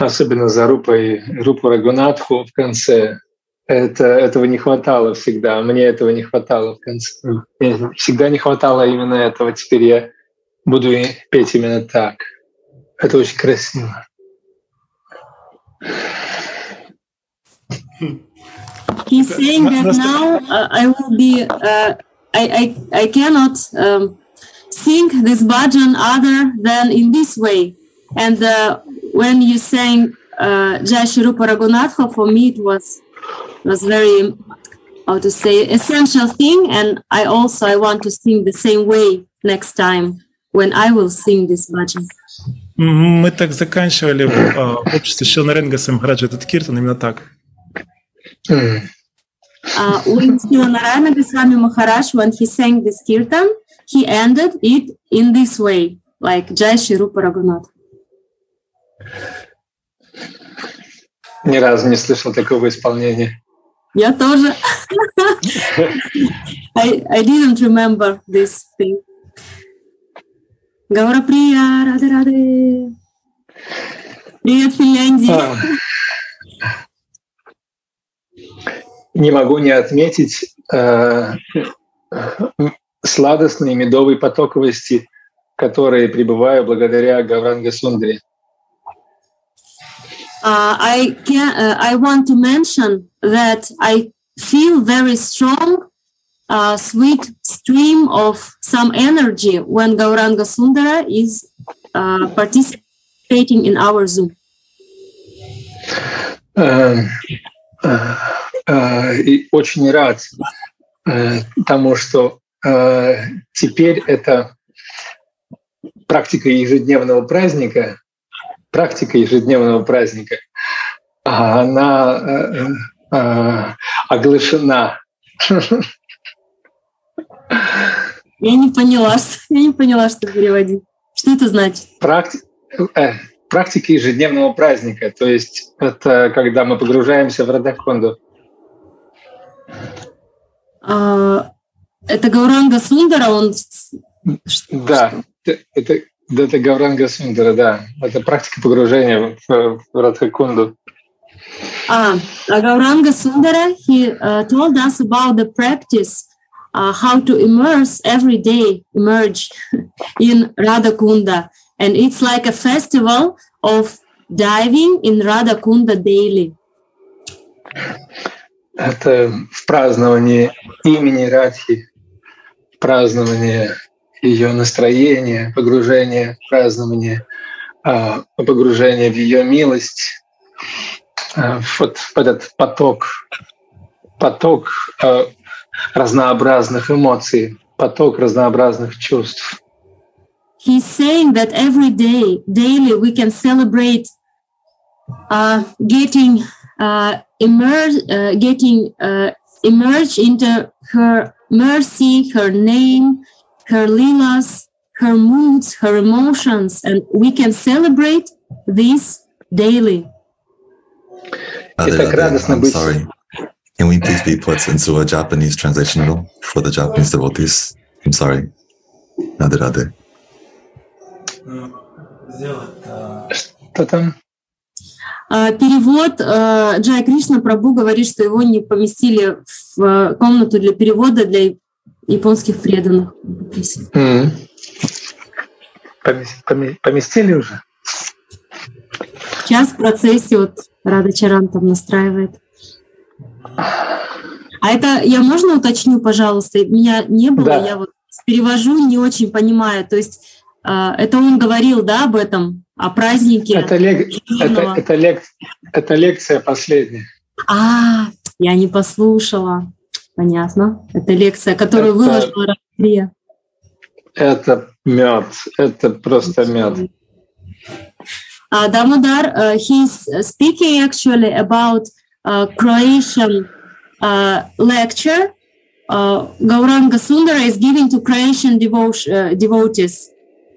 особенно за Рупой, Рупу Рагунатху в конце. Это, этого не хватало всегда. Мне этого не хватало в конце. Мне всегда не хватало именно этого. Теперь я буду петь именно так. Это очень красиво. He's saying that now uh, I will be, uh, I, I, I cannot um, sing this bhajan other than in this way. And uh, when you sang uh, Jai Shirupa Raghunatha, for me it was was very, how to say, essential thing. And I also I want to sing the same way next time when I will sing this bhajan. Мы так заканчивали в, uh, в обществе Шилнаренга Самхараджа этот киртан именно так. Uh, when Shilnarayana Goswami Maharaj, when he sang this kirtan, he ended it in this way, like Jai Shri Rupa Raghunath. Ни разу не слышал такого исполнения. Я тоже. I, I didn't remember this thing. Гаура Прия, рады, рады. Привет, Финляндия. Не могу не отметить э, сладостной медовой потоковости, которые пребываю благодаря Гавранга Сундре. Uh, I can. Uh, I want to mention that I feel very strong, uh, sweet stream of some energy when Gauranga Sundara is uh, participating in our Zoom. Uh, uh, и очень рад тому, что теперь это практика ежедневного праздника практика ежедневного праздника, она э, э, оглашена. Я не поняла, я не поняла, что переводить. Что это значит? Практи, э, практика ежедневного праздника, то есть это когда мы погружаемся в Радхакунду. А, это Гауранга Сундара, он... Да, это, это Гавранга Сундара, да. Это практика погружения в, в Радхакунду. Ah, Gauranga Sundara, he uh, told us about the practice, uh, how to immerse every day, emerge in Radhakunda. And it's like a festival of diving in Radhakunda daily. Это в праздновании имени Радхи, в праздновании ее настроение, погружение в празднование, а, погружение в ее милость, а, вот в этот поток, поток а, разнообразных эмоций, поток разнообразных чувств. He's saying that every day, daily, we can celebrate uh, getting uh, immersed, uh, getting uh, immersed into her mercy, her name, her lilas, her moods, her emotions, and we can celebrate this daily. I'm sorry. Can we please be put into a Japanese translation at all for the Japanese devotees? I'm sorry. Radhe Radhe. Что там? Перевод Джай Кришна Прабу говорит, что его не поместили в комнату для перевода для японских преданных. Поместили уже? Сейчас в процессе вот Рада Чаран там настраивает. А это я можно уточню, пожалуйста? Меня не было, да. я вот перевожу, не очень понимаю. То есть это он говорил, да, об этом, о празднике? Это, лек... это, это, лек... это лекция последняя. А, я не послушала. Понятно. Это лекция, которую это, выложила Рафрия. Это мед. Это просто мед. Uh, Damodar, uh, he's speaking actually about uh, Croatian uh, lecture. Uh, Gauranga Sundara is giving to Croatian devotion, uh, devotees.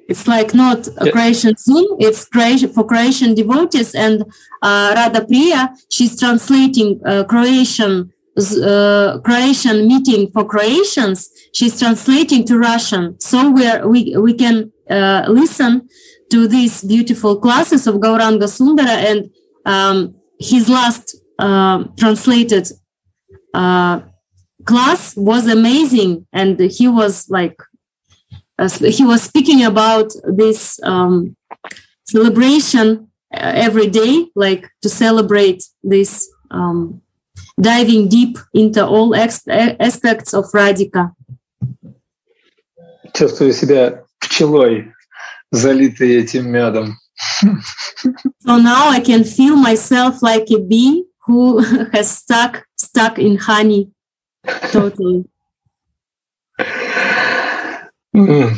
It's like not a yeah. Croatian Zoom, it's Croatian, for Croatian devotees. And uh, Radha Priya, she's translating uh, Croatian uh, Croatian meeting for Croatians, she's translating to Russian. So we're, we we can uh, listen to these beautiful classes of Gauranga Sundara, and um, his last uh, translated uh, class was amazing, and he was like uh, he was speaking about this um, celebration uh, every day, like to celebrate this um, diving deep into all aspects of Radhika. Чувствую себя пчелой, залитой этим медом. So now I can feel myself like a bee who has stuck stuck in honey totally. М.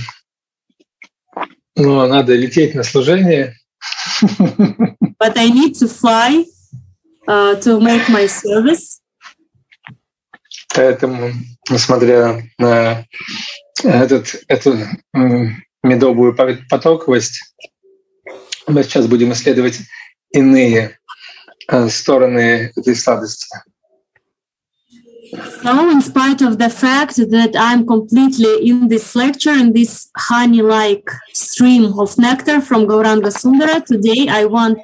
Ну, надо лететь на служение. But I need to fly uh, to make my service. Поэтому, несмотря на этот, эту м, медовую пов- потоковость, мы сейчас будем исследовать иные э, стороны этой сладости. So, in spite of the fact that I'm completely in this lecture, in this honey like stream of nectar from Gauranga Sundara, today I want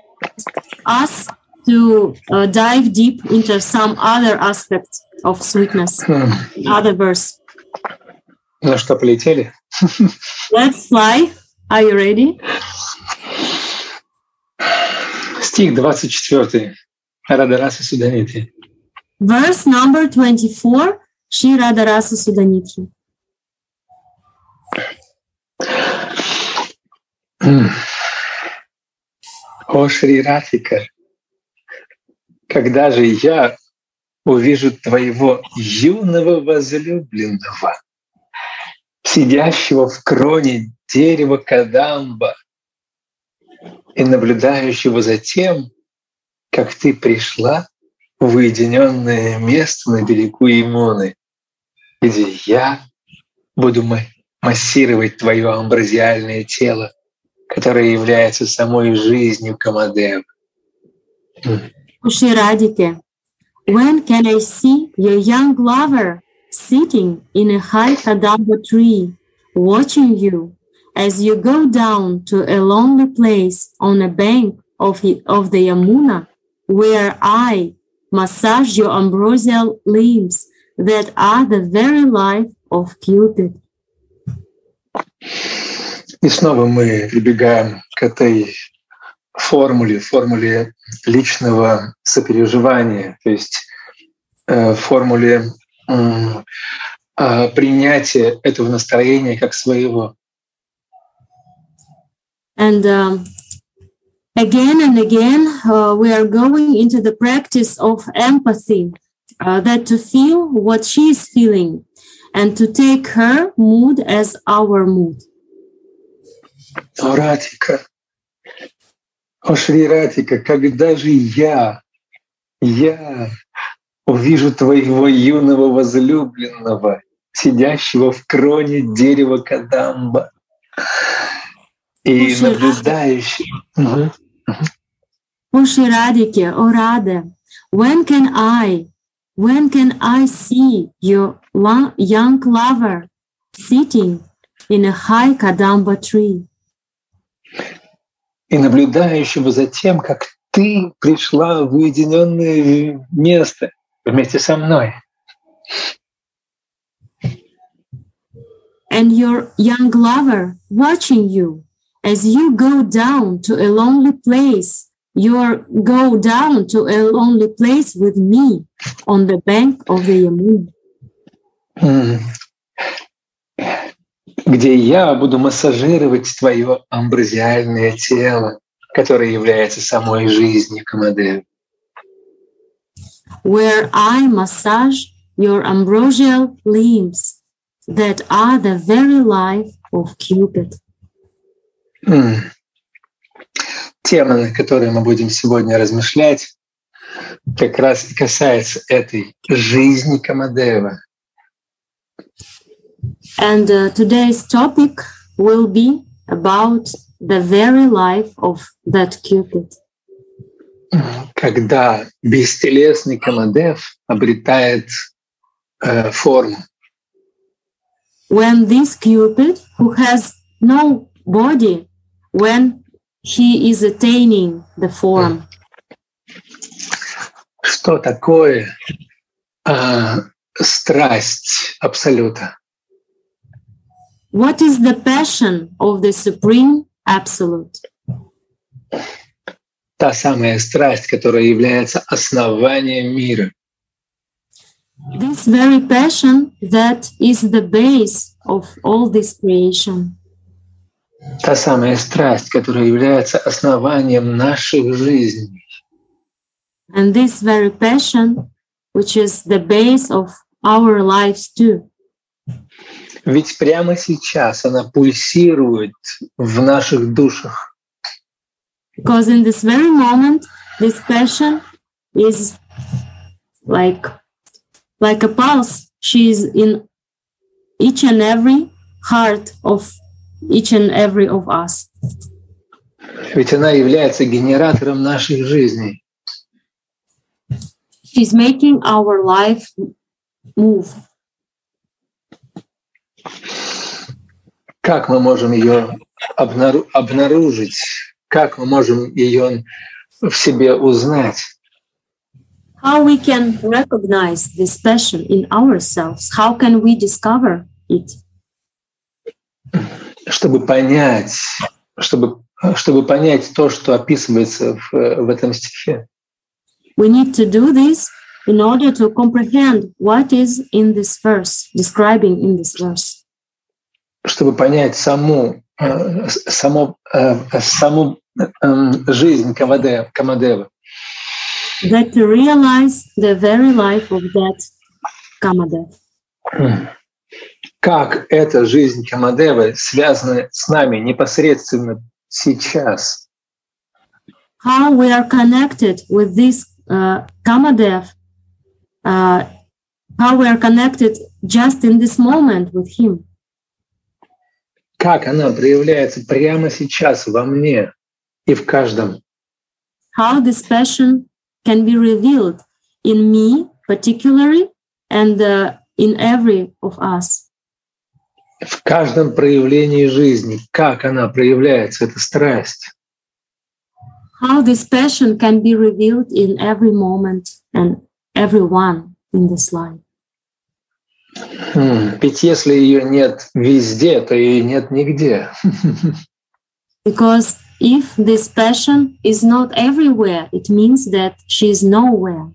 us to uh, dive deep into some other aspect of sweetness, М, other verse. Ну что, полетели? Let's fly. Are you ready? Стих 24. Радараса Суданити. Verse number 24, Shri Radharasa Sudanitri. М. О, Шри Рафика, когда же я увижу твоего юного возлюбленного, сидящего в кроне дерева Кадамба и наблюдающего за тем, как ты пришла в уединенное место на берегу Имоны, где я буду ма- массировать твое амбразиальное тело, которое является самой жизнью Камадева. Shri Radhike, when can I see your young lover sitting in a high kadamba tree, watching you as you go down to a lonely place on a bank of, the- of the Yamuna, where I massage your ambrosial limbs that are the very life of Cupid. И снова мы прибегаем к этой формуле, формуле личного сопереживания, то есть э, формуле а, принятия этого настроения как своего. And um, again and again, uh, we are going into the practice of empathy, uh, that to feel what she is feeling and to take her mood as our mood. О, Ратика, о, Шри Ратика, когда же я, я увижу твоего юного возлюбленного, сидящего в кроне дерева Кадамба и Слушай. Мгм. O Shri Radhike, O Radha, when can I, when can I see your young lover sitting in a high kadamba tree? И наблюдающего за тем, как ты пришла в уединенное место вместе со мной. and your young lover watching you as you go down to a lonely place you go down to a lonely place with me on the bank of the Yamuna. М. где я буду массажировать твое амбразиальное тело, которое является самой жизнью Камадевы. where I massage your ambrosial limbs that are the very life of Cupid. М. Тема, на которой мы будем сегодня размышлять, как раз и касается этой жизни Камадева, And uh, today's topic will be about the very life of that Cupid. когда бестелесный Камадев обретает э, форму. when this Cupid, who has no body, when he is attaining the form. Что такое а, страсть Абсолюта? What is the passion of the Supreme Absolute? Та самая страсть, которая является основанием мира. This very passion that is the base of all this creation. Та самая страсть, которая является основанием наших жизней. And this very passion, which is the base of our lives too. Ведь прямо сейчас она пульсирует в наших душах. Because in this very moment, this passion is like like a pulse. She is in each and every heart of each and every of us. Ведь она является генератором наших жизней. She's making our life move. Как мы можем ее обнару- обнаружить? Как мы можем ее в себе узнать? How we can recognize this passion in ourselves? How can we discover it? Чтобы понять, чтобы, чтобы понять то, что описывается в, в этом стихе. We need to do this in order to comprehend what is in this verse, describing in this verse. Чтобы понять саму, э, саму, э, саму э, жизнь Камаде- Камадева. That to realize the very life of that Kamadev. Как эта жизнь Камадевы связана с нами непосредственно сейчас. How we are connected with this uh, Kamadev. Uh, how we are connected just in this moment with him. Как она проявляется прямо сейчас во мне и в каждом. how this passion can be revealed in me particularly and uh, in every of us В каждом проявлении жизни. Как она проявляется, эта страсть. how this passion can be revealed in every moment and everyone in this life Ведь если ее нет везде, то ее нет нигде. because if this passion is not everywhere it means that she is nowhere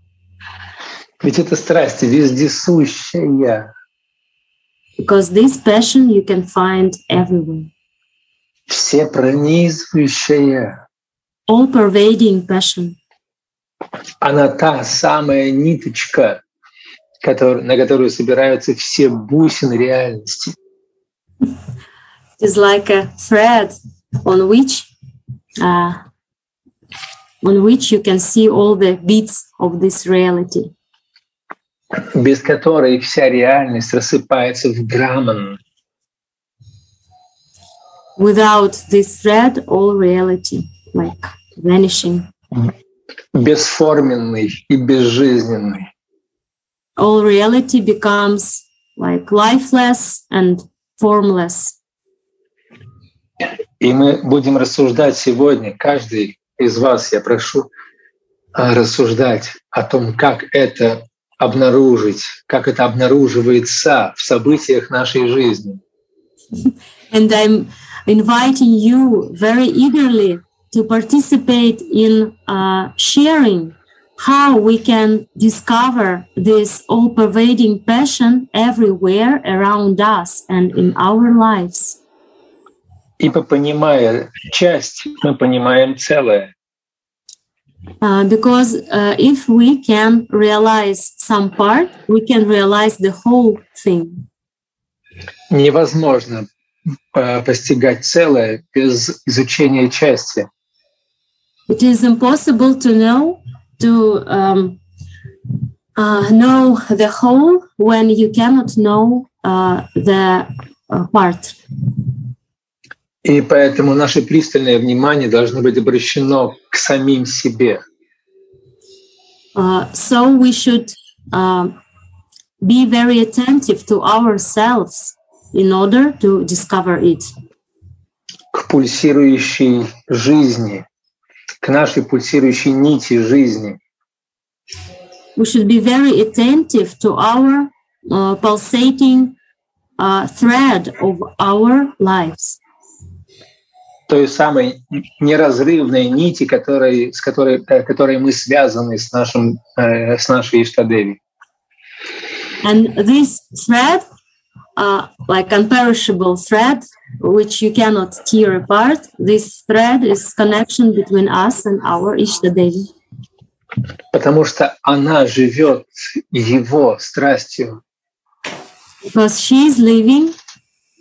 Ведь эта страсть вездесущая, because this passion you can find everywhere всепронизывающая. all pervading passion Она та самая ниточка, котор- на которую собираются все бусины реальности. is like a thread on which uh, on which you can see all the beats of this reality без которой вся реальность рассыпается в браман, without this thread all reality like vanishing бесформенный и безжизненный. All reality becomes like lifeless and formless И мы будем рассуждать сегодня, каждый из вас, я прошу, а, рассуждать о том, как это обнаружить, как это обнаруживается в событиях нашей жизни. and i'm inviting you very eagerly to participate in uh, sharing how we can discover this all pervading passion everywhere around us and in our lives. Ибо понимая часть, мы понимаем целое. Uh, because uh, if we can realize some part, we can realize the whole thing. Невозможно э, постигать целое без изучения части. It is impossible to know to um, uh, know the whole when you cannot know uh, the uh, part. И поэтому наше пристальное внимание должно быть обращено к самим себе. Uh, so we should um, be very attentive to ourselves in order to discover it. к пульсирующей жизни, к нашей пульсирующей нити жизни. We should be very attentive to our uh, pulsating uh, thread of our lives. той самой неразрывной нити, которой, с которой, э, которой мы связаны с, нашим, э, с нашей Иштадеви. And this thread, uh, like unperishable thread, which you cannot tear apart, this thread is connection between us and our Ishtadevi. Потому что она живет его страстью. Because she is living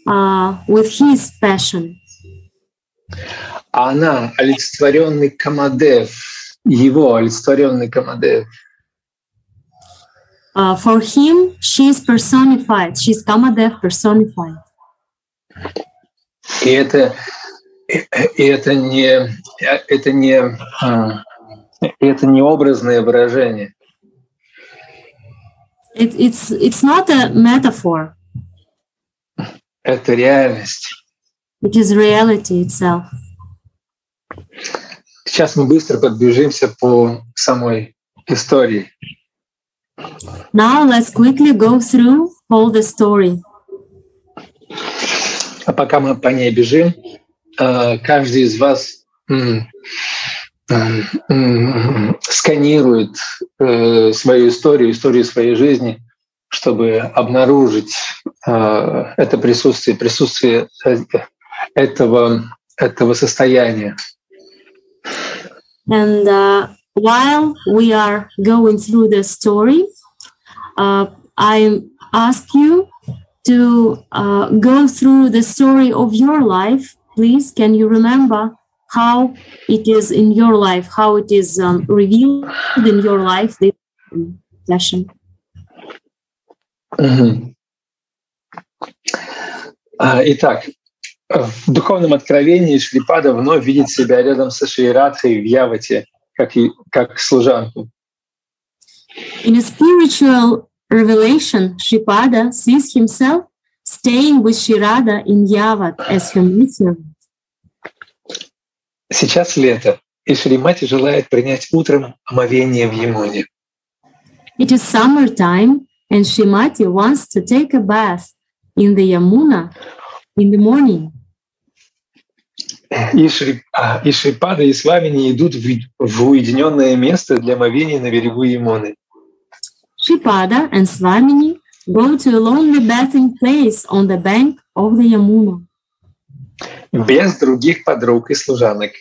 uh, with his passion. А она олицетворенный Камадев, его олицетворенный Камадев. Uh, for him, she is personified. She's Kamadev personified. И это, и это не, это не, а, это не образное выражение. It, it's it's not a metaphor. Это реальность. It is reality itself. Сейчас мы быстро подбежимся по самой истории. Now let's quickly go through all the story. А пока мы по ней бежим, э, каждый из вас м, сканирует э, свою историю, историю своей жизни, чтобы обнаружить э, это присутствие, присутствие э, этого, этого состояния. And uh, while we are going through the story, I ask you to uh, go through the story of your life. Please, can you remember how it is in your life, how it is um, revealed in your life this session? Мгм. А, Итак, в духовном откровении Шрипада вновь видит себя рядом со Шрирадхой в Явате, как, и, как служанку. In a spiritual revelation, Shripada sees himself staying with Shirada in Yavat as her maidservant. Сейчас лето, и Шримати желает принять утром омовение в Емоне. It is summertime, and Shrimati wants to take a bath in the Yamuna in the morning. И, Шри, а, и Шрипада и Свамини идут в, в уединенное место для омовения на берегу Емоны. Shripada and Swamini go to a lonely bathing place on the bank of the Yamuna без других подруг и служанок.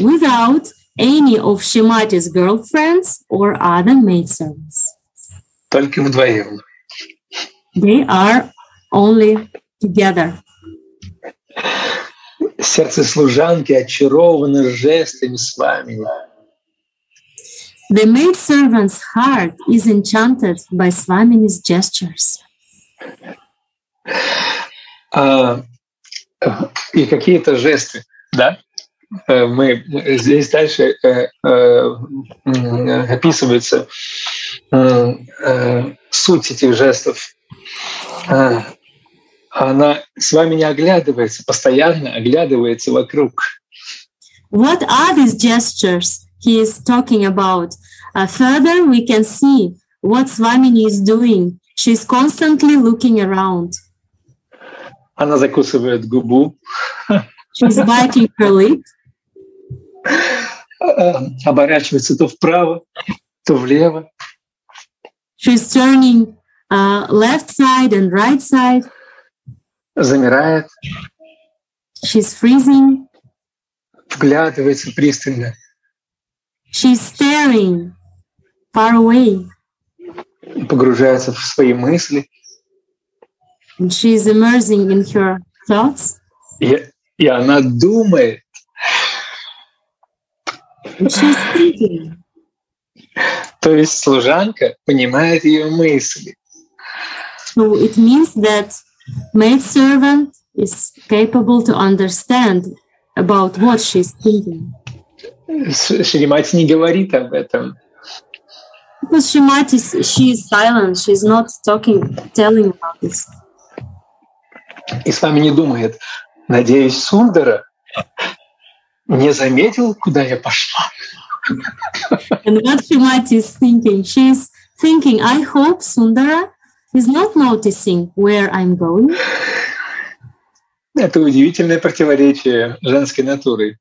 without any of Shrimati's girlfriends or other maidservants. Только вдвоем. They are only together. Сердце служанки очаровано жестами с вами. The maidservant's heart is enchanted by Swamini's gestures. А, и какие-то жесты, да? Э, Мы здесь дальше э, э, описывается э, э, суть этих жестов. Она с вами не оглядывается, постоянно оглядывается вокруг. What are these gestures he is talking about? Uh, further, we can see what Swamini is doing. She's constantly looking around. Она закусывает губу, She's biting her lip. э, оборачивается то вправо, то влево. She's turning uh, left side and right side. замирает, She's freezing. вглядывается пристально, She's staring far away. погружается в свои мысли, And she's immersing in her thoughts. и, и она думает, And she's thinking. то есть служанка понимает ее мысли. So it means that maidservant is capable to understand about what she's thinking. Шримати не говорит об этом, Because Shrimati, is- she is silent. She's not talking, telling about this. и с вами не думает. Надеюсь, Сундара не заметил, куда я пошла. And what Shrimati is thinking, she's thinking, I hope Sundara is not noticing where I'm going. Это удивительное противоречие женской натуры.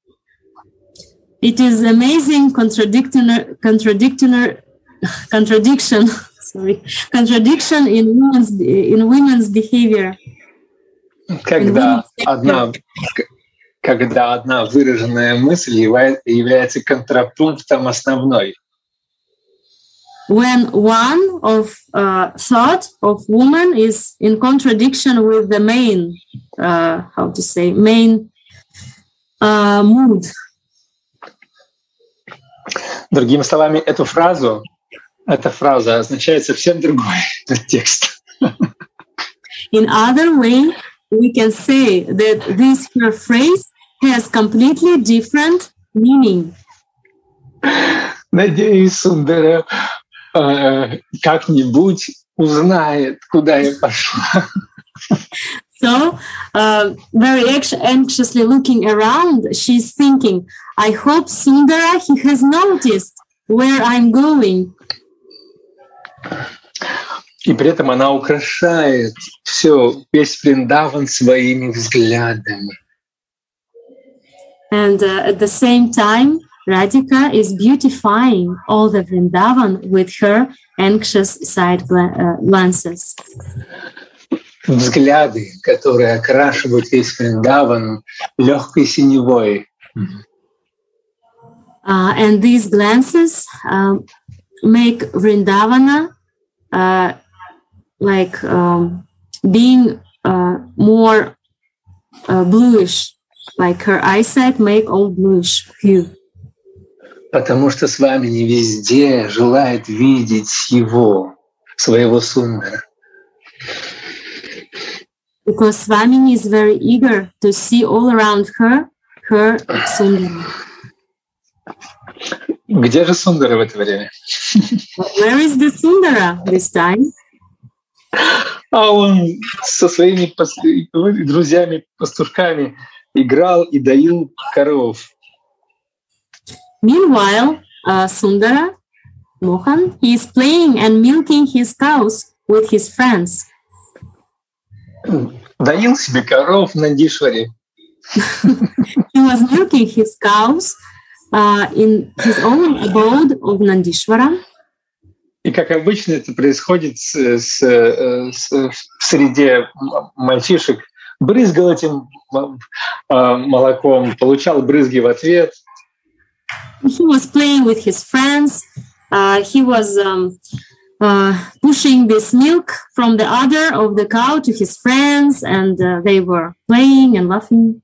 It is amazing contradiction, contradiction, contradiction, sorry, contradiction in women's in women's behavior. Когда одна, когда одна выраженная мысль является контрапунктом основной. When one of uh, thought of woman is in contradiction with the main, uh, how to say, main uh, mood. Другими словами, эту фразу, эта фраза означает совсем другой текст. In other way, we can say that this her phrase has completely different meaning. Надеюсь, Сундара э, как-нибудь узнает, куда я пошла. So, uh, very anxiously looking around, she's thinking, I hope Sundara, he has noticed where I'm going. И при этом она украшает все, весь Вриндаван своими взглядами. And uh, at the same time, Radhika is beautifying all the Vrindavan with her anxious side uh, glances. Взгляды, которые окрашивают весь Вриндаван легкой синевой. Uh, and these glances um, make Vrindavana uh, like um, being uh, more uh, bluish, like her eyesight make all bluish hue. Потому что с вами не везде желает видеть его, своего сундара. Because Swamini is very eager to see all around her her sundara. Где же Сундара в это время? Where is the Sundara this time? А он со своими друзьями-пастушками играл и доил коров. Meanwhile, uh, Sundara Mohan, he is playing and milking his cows with his friends. Доил себе коров на Дишваре. he was milking his cows uh, in his own abode of Nandishvara. И как обычно это происходит с, с, с, в среде мальчишек, брызгал этим молоком, получал брызги в ответ. He was playing with his friends. Uh, he was um, uh, pushing this milk from the udder of the cow to his friends, and uh, they were playing and laughing.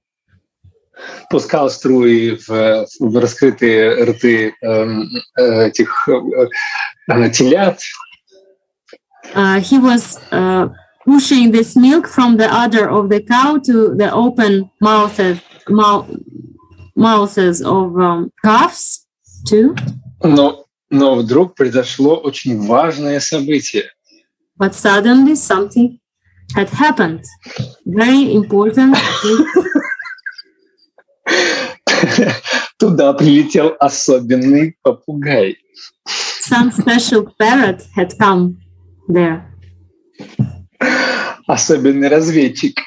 пускал струи в, в раскрытые рты э, этих э, телят. Uh, he was uh, pushing this milk from the udder of the cow to the open mouths, mouth, mouths of um, calves too. Но, но вдруг произошло очень важное событие. But suddenly something had happened. Very important. Туда прилетел особенный попугай. Some special parrot had come there. Особенный разведчик.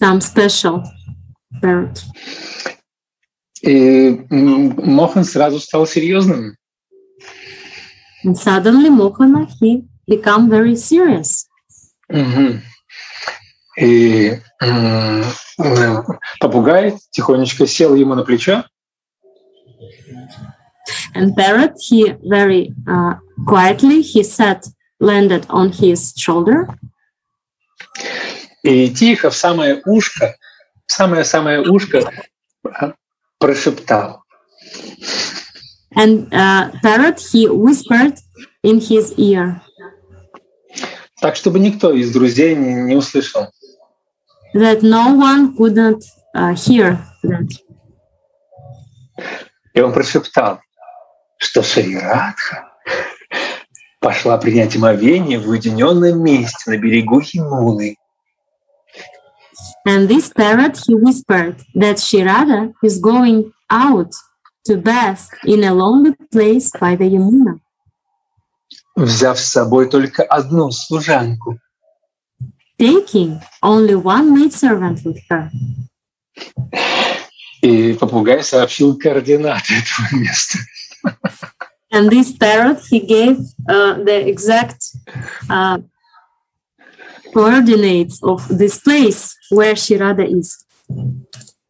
Some special parrot. И Мохан сразу стал серьезным. And suddenly Mohana, he became very serious. Угу. И попугай тихонечко сел ему на плечо. And parrot, he very uh, quietly, he sat, landed on his shoulder. И тихо в самое ушко, в самое-самое ушко прошептал. And uh, parrot, he whispered in his ear. Так, чтобы никто из друзей не, не услышал. that no one couldn't uh, hear that. И он прошептал, что Шрирадха пошла принять омовение в уединенном месте на берегу Химулы. And this parrot, he whispered that Shirada is going out to bath in a lonely place by the Yamuna, взяв с собой только одну служанку. taking only one maidservant with her. И попугай сообщил координаты этого места. And this parrot, he gave uh, the exact uh, coordinates of this place where Shirada is.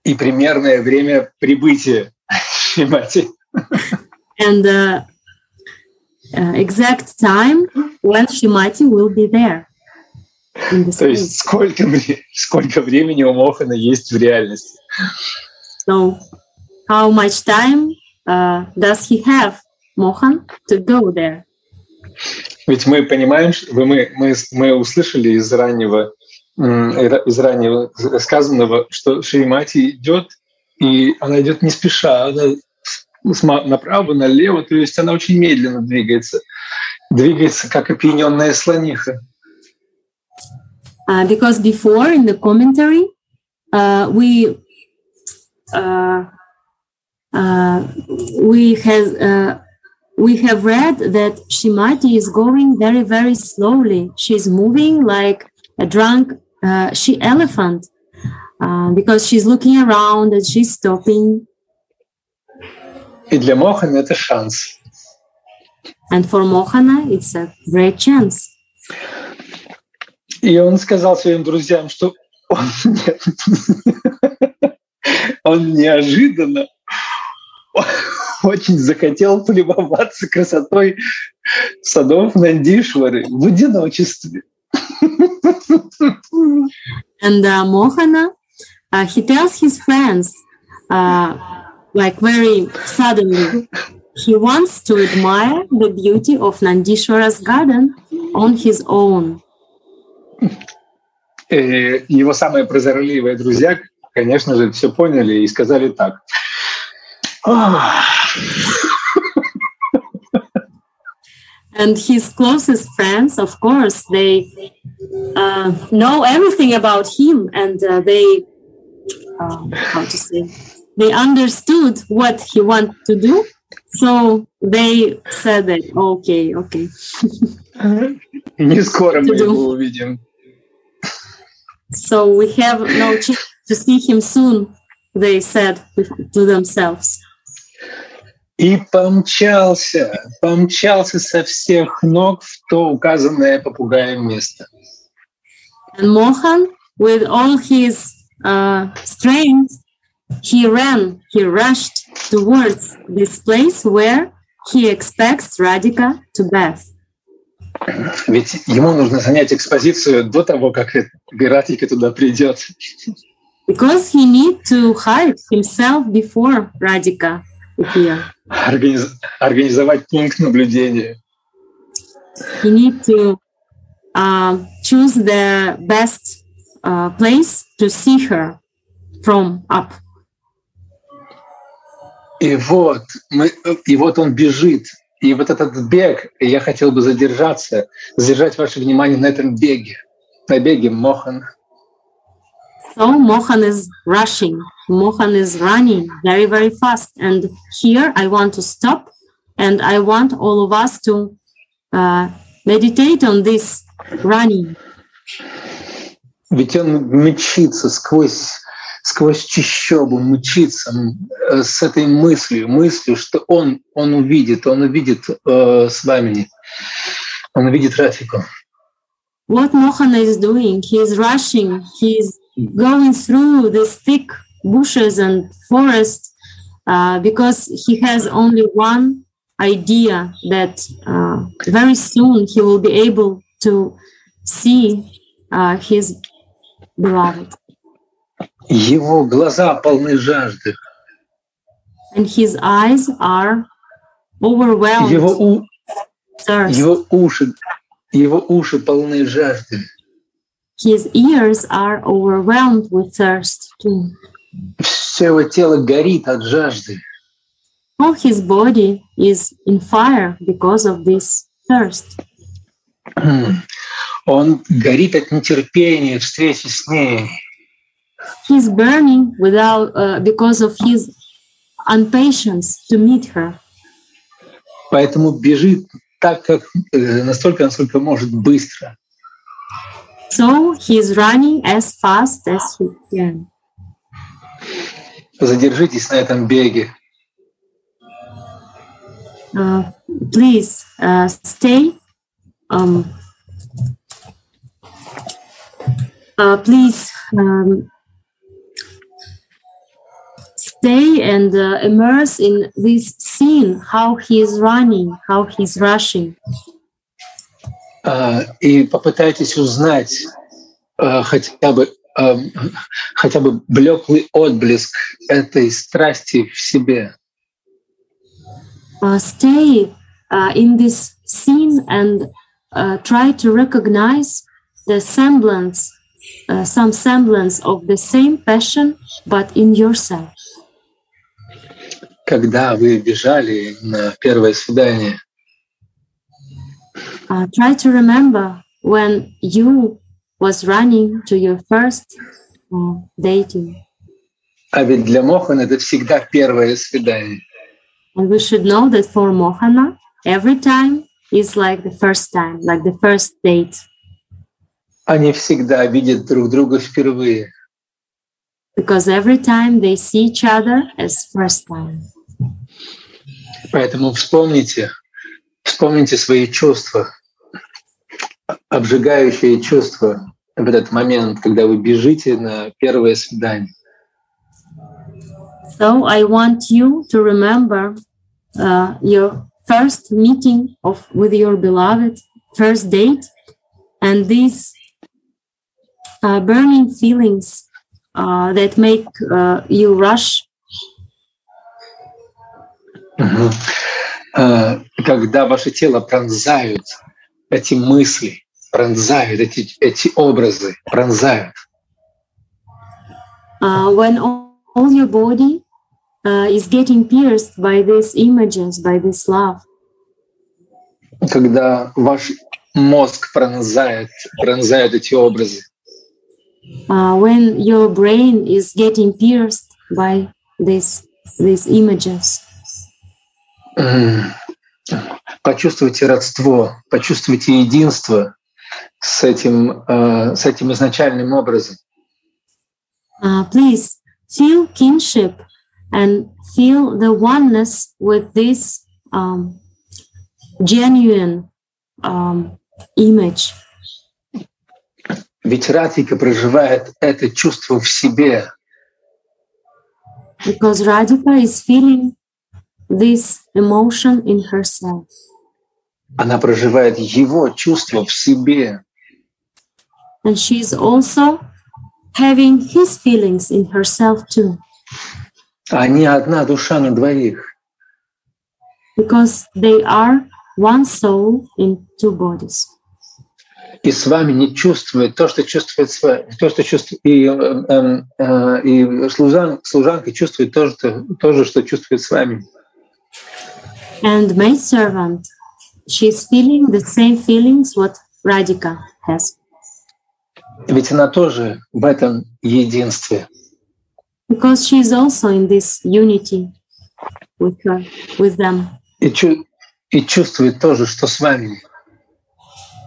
И примерное время прибытия Шримати. And the uh, exact time when Shimati will be there. То есть сколько, сколько времени у Мохана есть в реальности. So, how much time uh, does he have, Mohan, to go there? Ведь мы понимаем, что мы, мы, мы услышали из раннего, из раннего сказанного, что Шримати идет, и она идет не спеша, она направо, налево, то есть она очень медленно двигается. Двигается, как опьяненная слониха. Uh, because before in the commentary, uh, we uh, uh, we have uh, we have read that Shimati is going very very slowly. She's moving like a drunk uh, she elephant uh, because she's looking around and she's stopping. И для Мохана это шанс. And for Mohana, it's a great chance. И он сказал своим друзьям, что он, он неожиданно очень захотел полюбоваться красотой садов Нандишвары в одиночестве. And uh, Mohana, uh, he tells his friends, uh, like very suddenly, he wants to admire the beauty of Nandishwara's garden on his own. И его самые прозорливые друзья, конечно же, все поняли и сказали так. «Ах, And his closest friends, of course, they uh, know everything about him and uh, they, uh, how to say, they understood what he wanted to do. So they said that, okay, okay. Не скоро мы его увидим. So we have no chance to see him soon, they said to themselves. И помчался, помчался со всех ног в то указанное попугаем место. And Mohan, with all his uh, strength, he ran, he rushed towards this place where he expects Radhika to bath. Ведь ему нужно занять экспозицию до того, как Радика туда придет. Because he need to hide himself before Radhika Организ- Организовать пункт наблюдения. He need to uh, choose the best uh, place to see her from up. И вот, мы, и вот он бежит. И вот этот бег, я хотел бы задержаться, задержать ваше внимание на этом беге, на беге Мохан. So Mohan is rushing. Mohan is running very, very fast. And here I want to stop and I want all of us to uh, meditate on this running. Ведь он мчится сквозь, сквозь чищобу, мчится э, с этой мыслью, мыслью, что он, он увидит, он увидит э, с вами, он увидит Рафику. What Mohan is doing, he is rushing, he is going through these thick bushes and forest uh, because he has only one idea that uh, very soon he will be able to see uh, his beloved. Его глаза полны жажды, And his eyes are overwhelmed его, у, thirst. его уши, его уши полны жажды. His ears are overwhelmed with thirst too. Все его тело горит от жажды. All his body is in fire because of this thirst. Он горит от нетерпения встречи с ней. he's burning without uh, because of his impatience to meet her. Поэтому бежит так, как э, настолько, насколько может быстро. So he's running as fast as he can. Задержитесь на этом беге. Uh, please uh, stay. Um, uh, please um, stay and uh, immerse in this scene how he is running, how he's rushing. А, И попытайтесь узнать а, хотя бы а, хотя бы блеклый отблеск этой страсти в себе. Uh, stay uh, in this scene and uh, try to recognize the semblance, uh, some semblance of the same passion, but in yourself. Когда вы бежали на первое свидание, Uh, try to remember when you was running to your first uh, dating. а ведь для Мохана это всегда первое свидание. And we should know that for Mohana, every time is like the first time, like the first date, Они всегда видят друг друга впервые. because every time they see each other as first time. Поэтому вспомните, вспомните свои чувства, обжигающие чувства в этот момент, когда вы бежите на первое свидание. So I want you to remember uh, your first meeting of with your beloved, first date, and these uh, burning feelings uh, that make uh, you rush Мгм. А, Когда ваше тело пронзают эти мысли, пронзают эти, эти образы, пронзают. uh, when all, all your body uh, is getting pierced by these images, by this love. Когда ваш мозг пронзает, пронзают эти образы. Uh, when your brain is getting pierced by this, these images. Почувствуйте родство, почувствуйте единство с этим, э, с этим изначальным образом. Uh, please feel kinship and feel the oneness with this um, genuine um, image. Ведь Радхика проживает это чувство в себе. because Radhika is feeling this emotion in herself. Она проживает его чувство в себе. And she is also having his feelings in herself too, Они одна душа на двоих. because they are one soul in two bodies. И с вами не чувствует то, что чувствует с вами, то, что чувствует и, э, э, э, и служан, служанка чувствует то, что, то же, что чувствует с вами. And maidservant, she is feeling the same feelings what Radhika has, Ведь она тоже в этом единстве. because she is also in this unity with her, with them. И, чу- и чувствует то же, что с вами.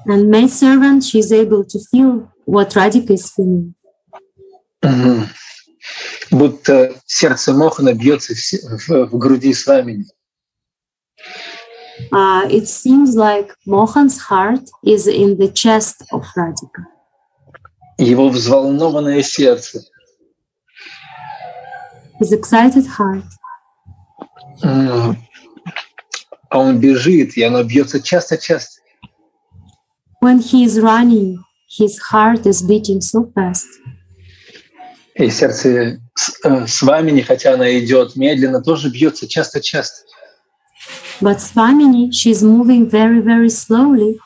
And maidservant, she is able to feel what Radhika is feeling. Мгм. Будто сердце Мохана бьется в, се- в- в груди с вами. Uh, it seems like Mohan's heart is in the chest of Radhika. Его взволнованное сердце. His excited heart. М. А он бежит, и оно бьется часто-часто. When he is running, his heart is beating so fast. И сердце с, э, с вами, хотя она идет медленно, тоже бьется часто-часто. But Swamini, she's moving very, very slowly.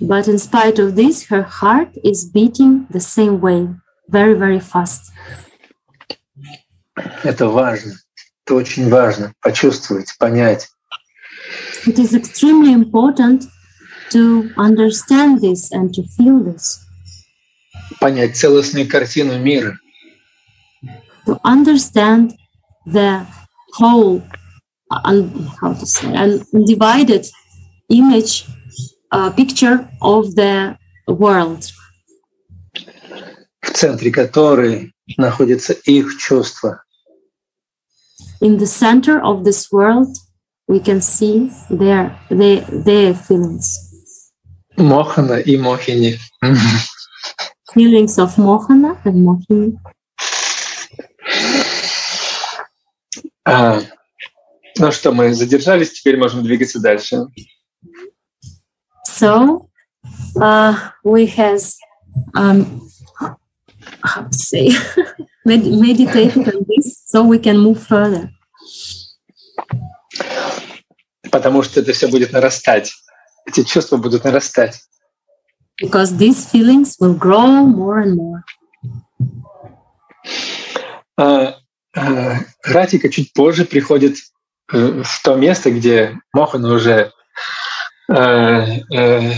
But in spite of this, her heart is beating the same way, very, very fast. Это важно. Это очень важно. Почувствовать, понять. It is extremely important to understand this and to feel this, Понять целостную картину мира. to understand the whole, un, how to say, undivided image, uh, picture of the world, в центре которой находится их чувство. in the center of this world, we can see their their, their feelings, Мохана и Мохини. feelings of Mohana and Mohini. А, ну что, мы задержались, теперь можем двигаться дальше. So uh, we has um, how to say med- meditated on this, so we can move further Потому что это все будет нарастать. Эти чувства будут нарастать. because these feelings will grow more and more. А, а, Ратика чуть позже приходит в то место, где Мохан уже э, э,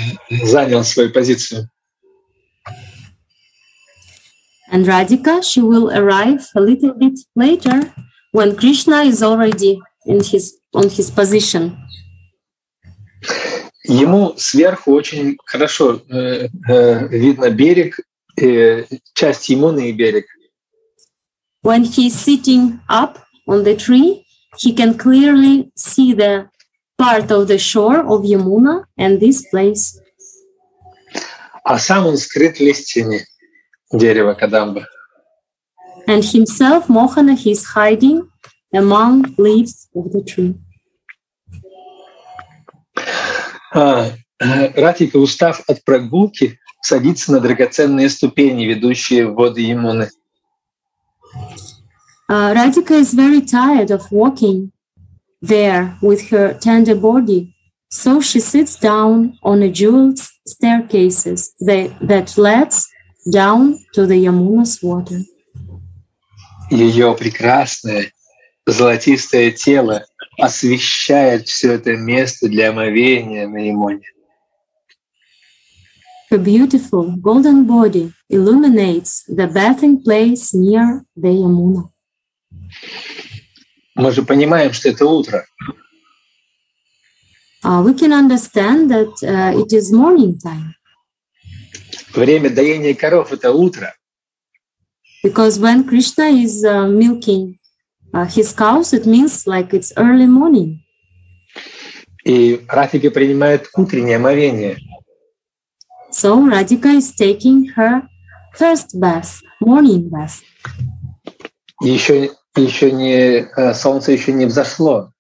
занял свою позицию. And Radhika, she will arrive a little bit later when Krishna is already in his on his position. Ему сверху очень хорошо э, э, видно берег, э, часть Емуны и берег. When he's sitting up on the tree, he can clearly see the part of the shore of Yamuna and this place. А сам он скрыт листьями дерева Кадамба. And himself, Mohana, he's hiding among leaves of the tree. А, э, Ратика, устав от прогулки, садится на драгоценные ступени, ведущие в воды Емуны. Uh, Radhika is very tired of walking there with her tender body, so she sits down on a jeweled staircases that, that leads down to the Yamuna's water. Ее прекрасное золотистое тело освещает все это место для омовения на Емуне. Her beautiful golden body illuminates the bathing place near the Yamuna. Мы же понимаем, что это утро. Uh, we can understand that uh, it is morning time Время доения коров — это утро. because when Krishna is uh, milking uh, his cows, it means like it's early morning. И Ратика принимает утреннее омовение. So Radhika is taking her first bath, morning bath. И еще, еще не, э, солнце еще не взошло.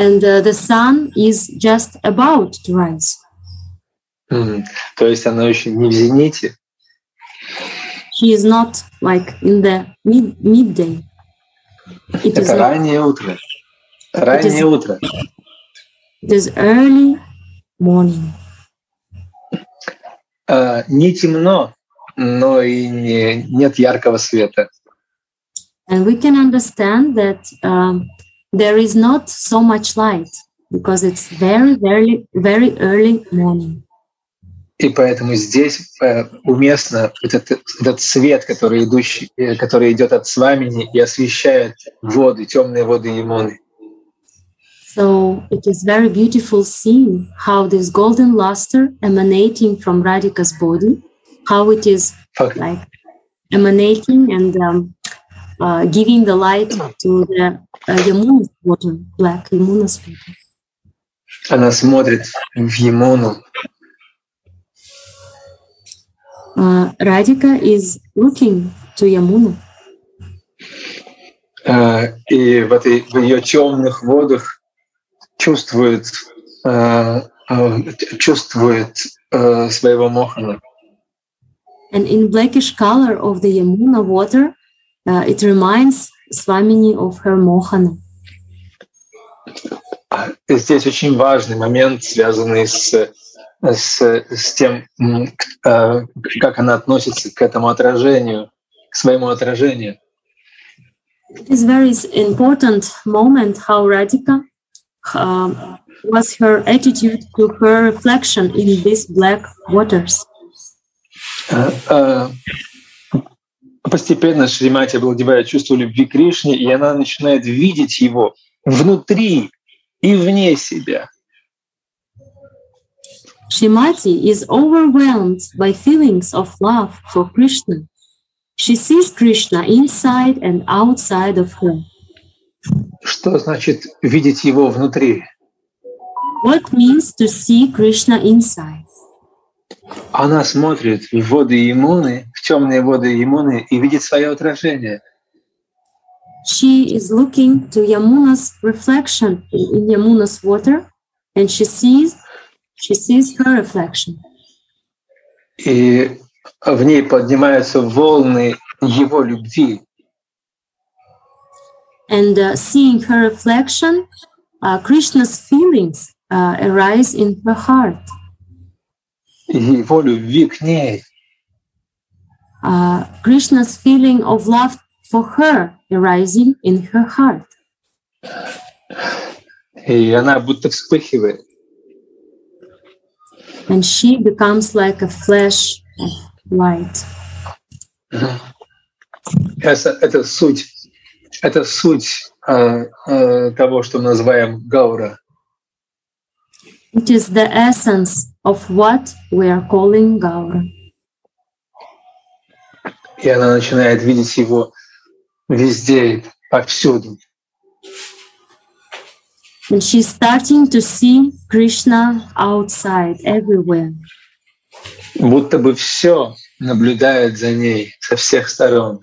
And uh, the sun is just about to rise. М, То есть оно еще не в зените. She is not like in the mid- midday. It is, Это раннее утро. Раннее утро. it is early morning. Э, Не темно, но и не, нет яркого света. And we can understand that um, there is not so much light because it's very, very, very early morning. И поэтому здесь э, уместно этот, этот свет, который, идущий, э, который идет от Свамини и освещает воды, темные воды Емуны. So it is very beautiful seeing how this golden luster emanating from Radhika's body, how it is Фак- like emanating and um, uh, giving the light to the uh, Yamuna's water, black Yamuna's water. Она смотрит в Емуну, Uh, Radhika is looking to Yamuna, э, и в, этой, в ее темных водах чувствует, э, э, чувствует э, своего Мохана. and in blackish color of the Yamuna water, uh, it reminds Swamini of her Mohana. Здесь очень важный момент, связанный с, с, с тем, э, как она относится к этому отражению, к своему отражению. It is very important moment how Radhika um, was her attitude to her reflection in these black waters. Э, э, Постепенно Шримати овладевает чувство любви к Кришне, и она начинает видеть его внутри и вне себя. Shrimati is overwhelmed by feelings of love for Krishna. She sees Krishna inside and outside of her. Что значит видеть его внутри? What means to see Krishna inside? Она смотрит в воды Ямуны, темные воды Ямуны и видит свое отражение. She is looking to Yamuna's reflection in Yamuna's water, and she sees she sees her reflection. И в ней поднимаются волны его любви. And uh, seeing her reflection, uh, Krishna's feelings uh, arise in her heart. Его любви к ней. Uh, Krishna's feeling of love for her arising in her heart. И она будто вспыхивает. And she becomes like a flash of light. Это, это суть, это суть э, э, того, что мы называем гаура. It is the essence of what we are calling Gaura. И она начинает видеть его везде, повсюду. And she's starting to see Krishna outside, everywhere. Будто бы все наблюдает за ней со всех сторон.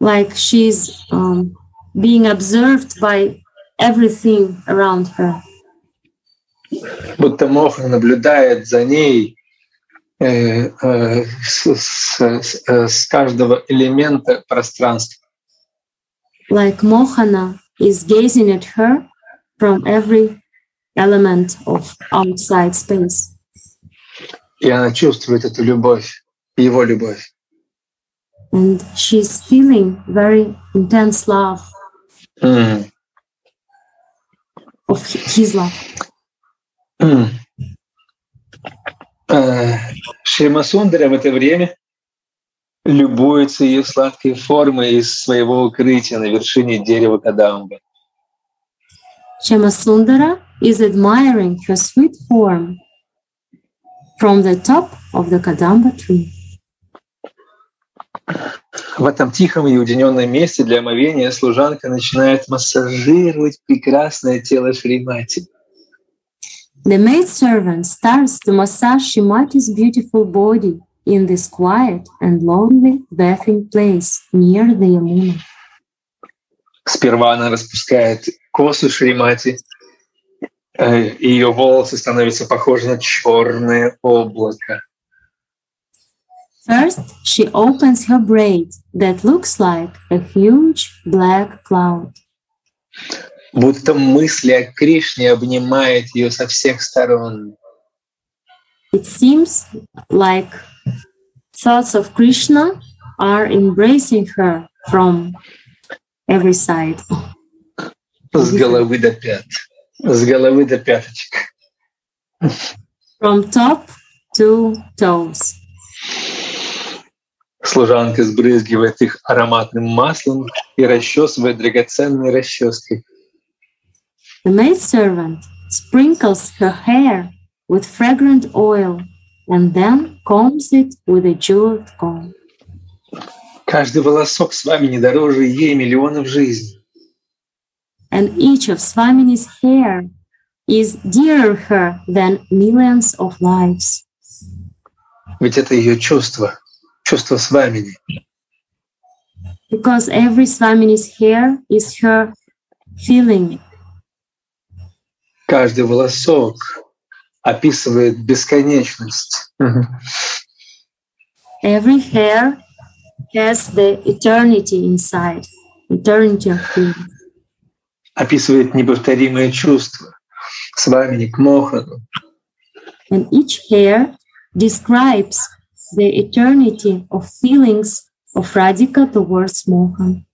Like she's um, being observed by everything around her. Будто Моха наблюдает за ней с, с- с- э, каждого элемента пространства. Like Mohana is gazing at her from every element of outside space. И она чувствует эту любовь, его любовь. And she's feeling very intense love М. of his love. Э, Шримасундаря в это время любуется ее сладкой формой из своего укрытия на вершине дерева Кадамба. Shamasundara is admiring her sweet form from the top of the Kadamba tree. В этом тихом и уединенном месте для омовения служанка начинает массажировать прекрасное тело Шримати. The maidservant starts to massage Shimati's beautiful body in this quiet and lonely bathing place near the Yamuna. Сперва она распускает косу Шримати, э, и ее волосы становятся похожи на черное облако. First, she opens her braid that looks like a huge black cloud. Будто мысли о Кришне обнимает ее со всех сторон. It seems like thoughts of Krishna are embracing her from every side. С головы до пят. С головы до пяточек. from top to toes. Служанка сбрызгивает их ароматным маслом и расчесывает драгоценной расческой. The maidservant sprinkles her hair with fragrant oil and then combs it with a jeweled comb. Каждый волосок с вами не дороже ей миллионов жизней. And each of Swamini's hair is dearer her than millions of lives. Ведь это ее чувство, чувство с вами. Because every Swamini's hair is her feeling. Каждый волосок описывает бесконечность. Every hair has the eternity inside, eternity of feeling. Описывает неповторимое чувство с вами к Мохану. and each hair describes the eternity of feelings of Radhika towards Mohan.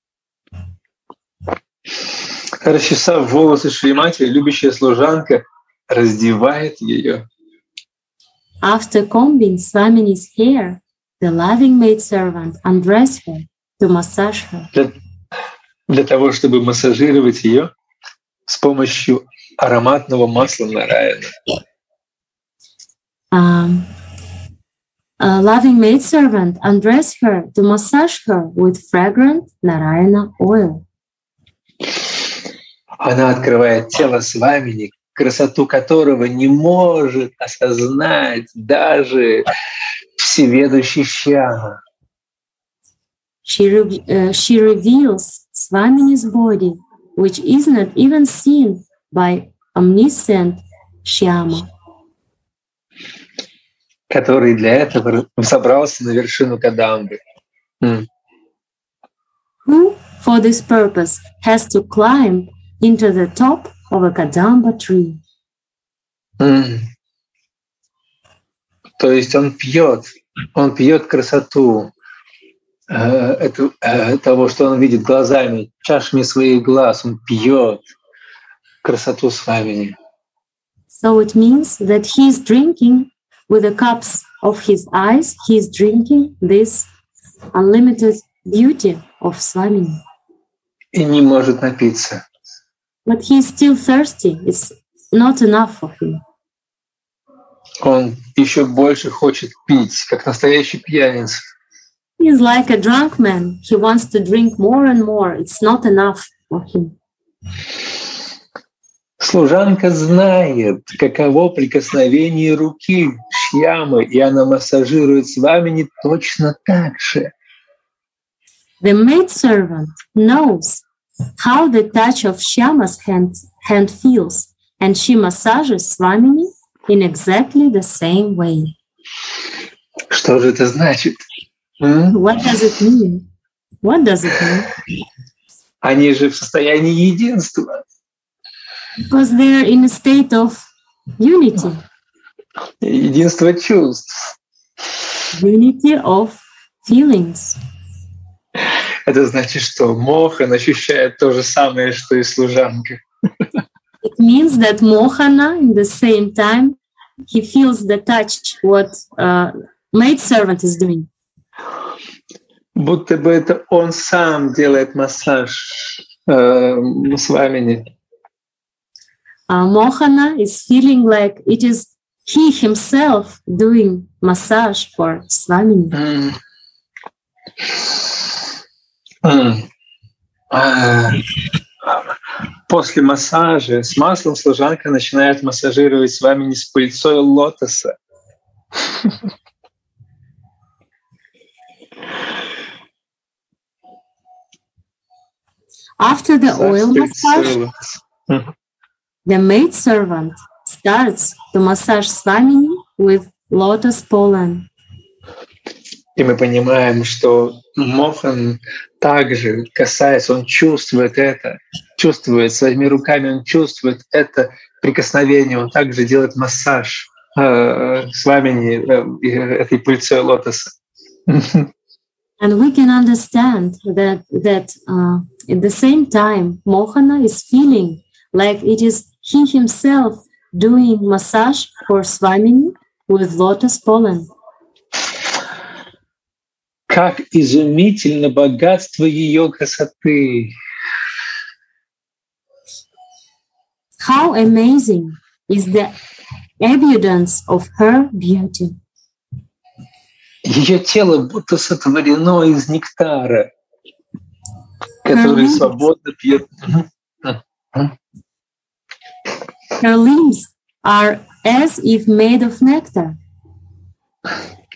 Расчесав волосы Шримати, любящая служанка раздевает ее. After combing Swamini's hair, the loving maidservant undress her to massage her. Для, для того, чтобы массажировать ее с помощью ароматного масла Нараяна. Um, a loving maidservant undress her to massage her with fragrant Narayana oil. Она открывает тело Свамини, красоту которого не может осознать даже всеведущий Шьяма. She, re- uh, she reveals Swamini's body, which is not even seen by omniscient Shyama, который для этого забрался на вершину Кадамбы. М. who, for this purpose, has to climb into the top of a Kadamba tree. М. То есть он пьет, он пьет красоту э, эту- э, того, что он видит глазами, чашами своих глаз, он пьет красоту с вами. So it means that he is drinking with the cups of his eyes, he is drinking this unlimited beauty of Swamini. И не может напиться. But he is still thirsty. It's not enough for him. Он еще больше хочет пить, как настоящий пьяница. He is like a drunk man. He wants to drink more and more. It's not enough for him. Служанка знает, каково прикосновение руки Шьямы, и она массажирует с вами не точно так же. The maidservant knows how the touch of Shyama's hand, hand feels, and she massages Swamini in exactly the same way. Что же это значит? М? What does it mean? What does it mean? Они же в состоянии единства. Because they're in a state of unity, Единство чувств. unity of feelings. Это значит, что Мохан ощущает то же самое, что и служанка. It means that Mohana, in the same time, he feels the touch what uh, maidservant is doing. Будто бы это он сам делает массаж э, с вами. Uh, Mohana is feeling like it is he himself doing massage for Swamini. М. А, После массажа с маслом служанка начинает массажировать с вами не с пыльцой лотоса. After the oil massage, the maidservant starts to massage Swamini with lotus pollen. И мы понимаем, что Мохан также касается, он чувствует это, чувствует своими руками, он чувствует это прикосновение, он также делает массаж э, с вами э, этой пыльцой лотоса. And we can understand that that uh, at the same time, Mohana is feeling like it is he himself doing massage for Swamini with lotus pollen. Как изумительно богатство ее красоты! How amazing is the abundance of her beauty! Ее тело будто сотворено из нектара, который свободно пьет. Her limbs are as if made of nectar,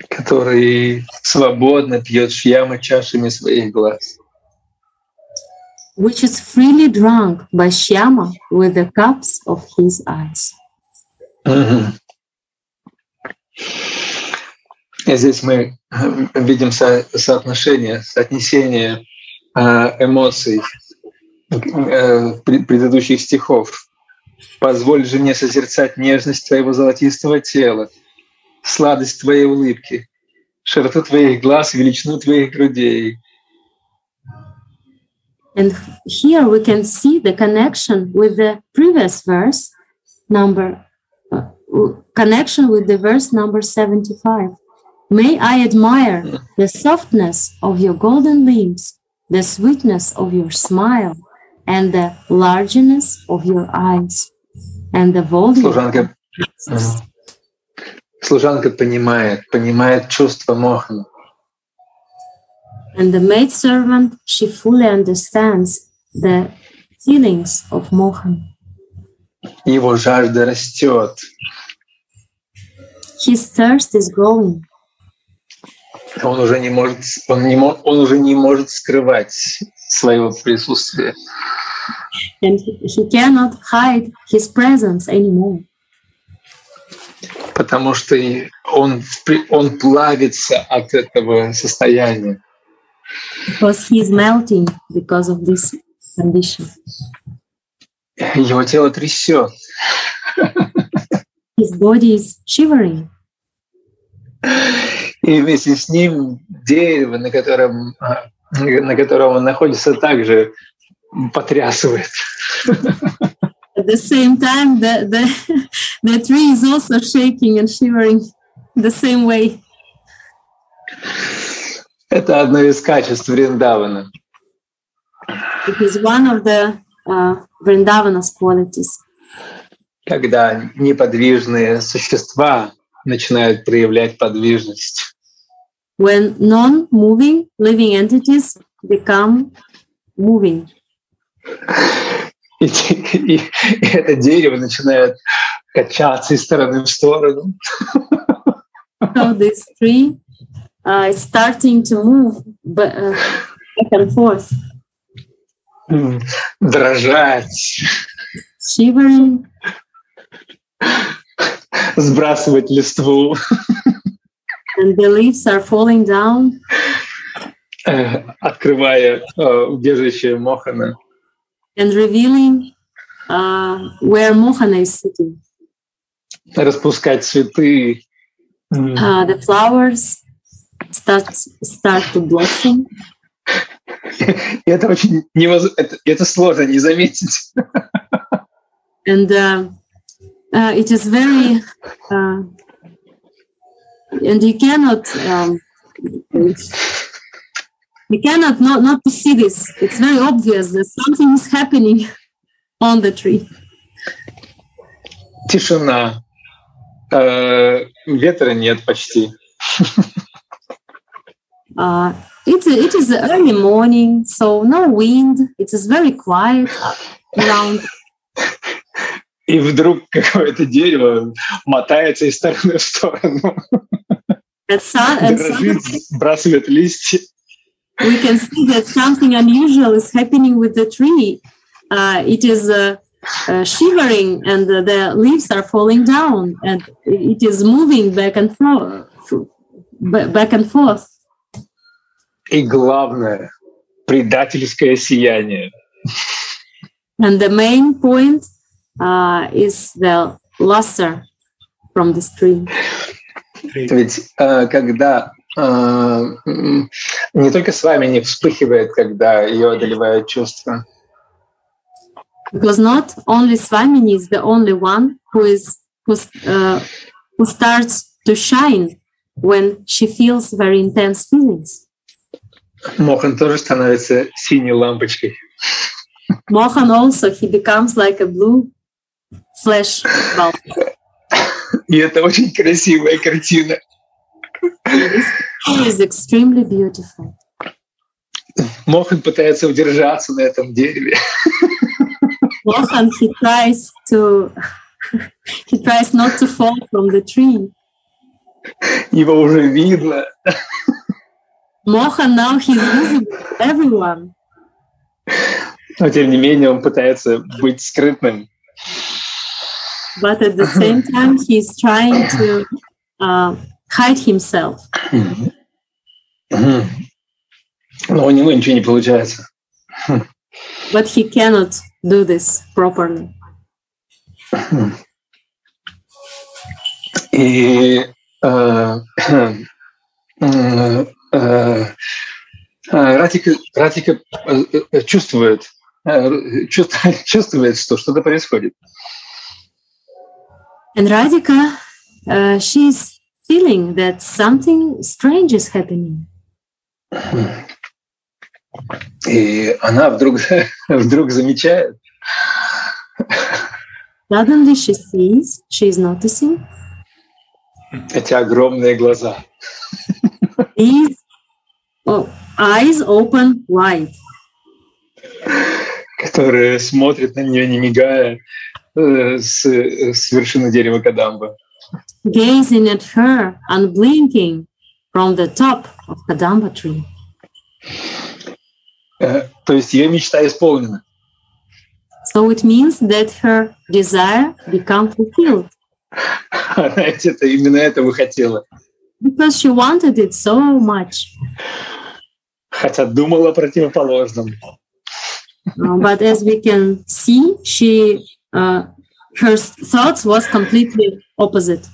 который свободно пьет шьяма чашами своих глаз. which is freely drunk by Shyama with the cups of his eyes. Мгм. И здесь мы э, видим со- соотношение, соотнесение э, эмоций э, пред- предыдущих стихов. Позволь жене созерцать нежность твоего золотистого тела, сладость твоей улыбки, широту твоих глаз, величину твоих грудей. And here we can see the connection with the previous verse, number uh, connection with the verse number 75. May I admire the softness of your golden limbs, the sweetness of your smile, and the largeness of your eyes, and the volume. Служанка, Мгм. служанка понимает, понимает чувство Мохана. And the maidservant, she fully understands the feelings of Mohan. Его жажда растет. His thirst is growing. Он уже не может, он не он уже не может скрывать своего присутствия. and he cannot hide his presence anymore потому что он, он плавится от этого состояния. because he is melting because of this condition. Его тело трясет. His body is shivering, И вместе с ним дерево, на котором, на котором он находится, также потрясывает. at the same time, the, the, the tree is also shaking and shivering the same way. Это одно из качеств Вриндавана. It is one of the uh, Vrindavana's qualities. Когда неподвижные существа начинают проявлять подвижность. When non moving living entities become moving, И, и- и это дерево начинает качаться из стороны в сторону. so this tree uh, is starting to move ba- uh, back and forth, М, дрожать, shivering, сбрасывать листву, and the leaves are falling down, э, открывая э, удерживающее Мохана. and revealing uh, where Mohana is sitting. Распускать цветы. Uh, the flowers start start to blossom, И это очень невоз... это, это сложно не заметить. and uh, uh, it is very uh, and you cannot um, you cannot not not to see this. It's very obvious that something is happening on the tree. Тишина. Э, ветра нет почти. Uh, it, it is early morning, so no wind. It is very quiet around, И вдруг какое-то дерево мотается из стороны в сторону, and, sun, and дрожит, сбрасывает листья. we can see that something unusual is happening with the tree. Uh, it is uh, uh, shivering, and the, the leaves are falling down, and it is moving back and forth, back and forth. И главное, предательское сияние. And the main point uh, is the luster from this tree. Ведь э, когда э, не только с вами не вспыхивает, когда ее одолевают чувства, because not only Swamini is the only one who is who, uh, who starts to shine when she feels very intense feelings. Мохан тоже становится синей лампочкой. Mohan also he becomes like a blue flash bulb. И это очень красивая картина. It is extremely beautiful. Мохан пытается удержаться на этом дереве. Mohan he tries to he tries not to fall from the tree. Его уже видно. Mohan now he's visible to everyone, Но тем не менее он пытается быть скрытным. but at the same time he's trying to uh, hide himself. Но у него ничего не получается. but he cannot do this properly. И э, э, э, Ратика, Ратика э, э, чувствует, э, чувствует, чувствует, что что-то происходит. And Radhika, uh, she's feeling that something strange is happening. И она вдруг, вдруг замечает, Suddenly she sees, she is noticing эти огромные глаза. these oh, eyes open wide, которые смотрят на нее, не мигая, э, с, с вершины дерева Кадамба. gazing at her unblinking from the top of Kadamba tree. Э, То есть ее мечта исполнена. So it means that her desire become fulfilled Она это, именно этого хотела. because she wanted it so much. Хотя думала о противоположном. Uh, but as we can see, she uh, her thoughts was completely opposite.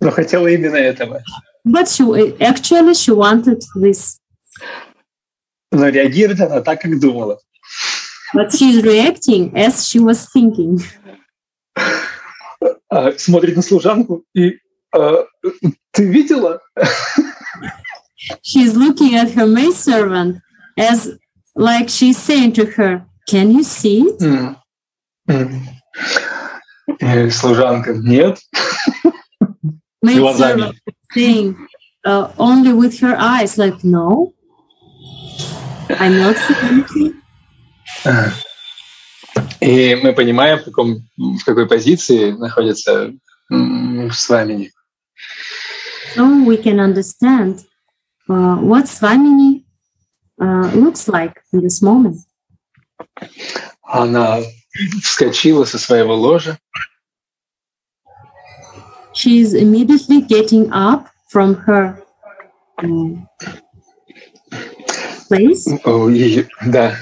Но хотела именно этого. But she actually she wanted this, Но реагирует она так, как думала. but she's reacting as she was thinking. А, Смотрит на служанку и а, ты видела? She's looking at her maidservant as like she's saying to her, "Can you see it?" М. М. И служанка, нет. Maidservant saying uh, only with her eyes, like, "No, И мы понимаем, в, каком, в какой позиции находится с вами. So we can understand uh, what Swamini uh, looks like in this moment. Она вскочила со своего ложа, She is immediately getting up from her um, да,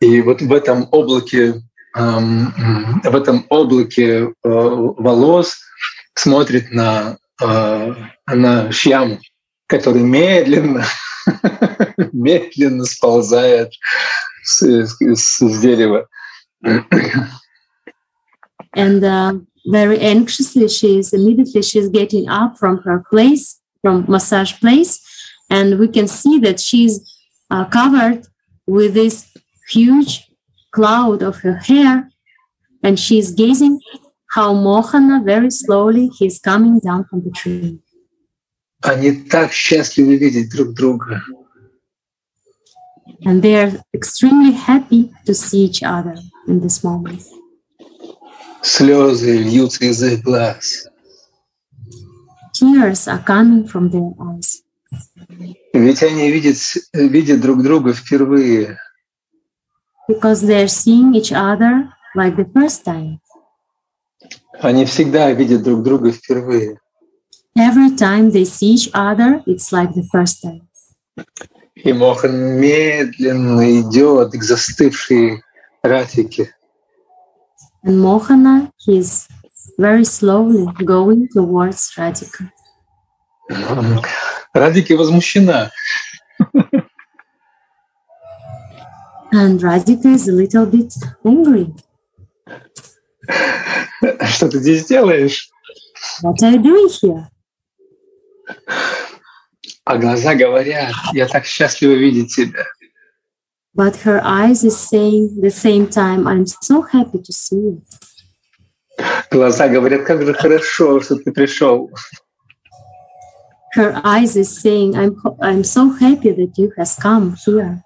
и вот в этом облаке, ам, м, в этом облаке э, волос смотрит на, э, на Шьяму, который медленно, медленно сползает с, с- с дерева. and uh, very anxiously, she is immediately she's getting up from her place, from massage place, and we can see that she's uh, covered with this huge cloud of her hair, and she's gazing how Mohana very slowly he's coming down from the tree. Они так счастливы видеть друг друга. and they are extremely happy to see each other in this moment. Слезы льются из их глаз. Tears are coming from their eyes Ведь они видят, видят друг друга впервые. because they're seeing each other like the first time. Они всегда видят друг друга впервые. Every time they see each other, it's like the first time. И Мохан медленно идет к застывшей Ратике. And Mohana, he's very slowly going towards Radhika. Радика возмущена. And Radhika is a little bit angry. Что ты здесь делаешь? What are you doing here? А глаза говорят, я так счастлива видеть тебя. But her eyes is saying the same time, I'm so happy to see you. Глаза говорят, как же хорошо, что ты пришел. Her eyes is saying, I'm, I'm so happy that you has come here.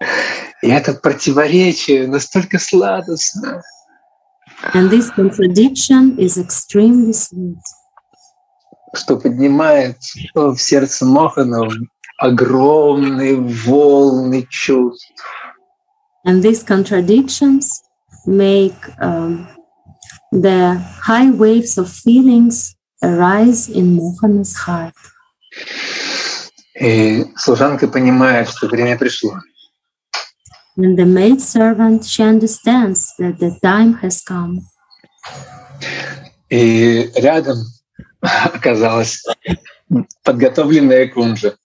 И это противоречие настолько сладостно. And this contradiction is extremely sweet. что поднимает в сердце Мохана огромные волны чувств. And these contradictions make um, the high waves of feelings arise in Mohana's heart. И служанка понимает, что время пришло. And the maid servant, she understands that the time has come. И рядом оказалась подготовленная кунжа.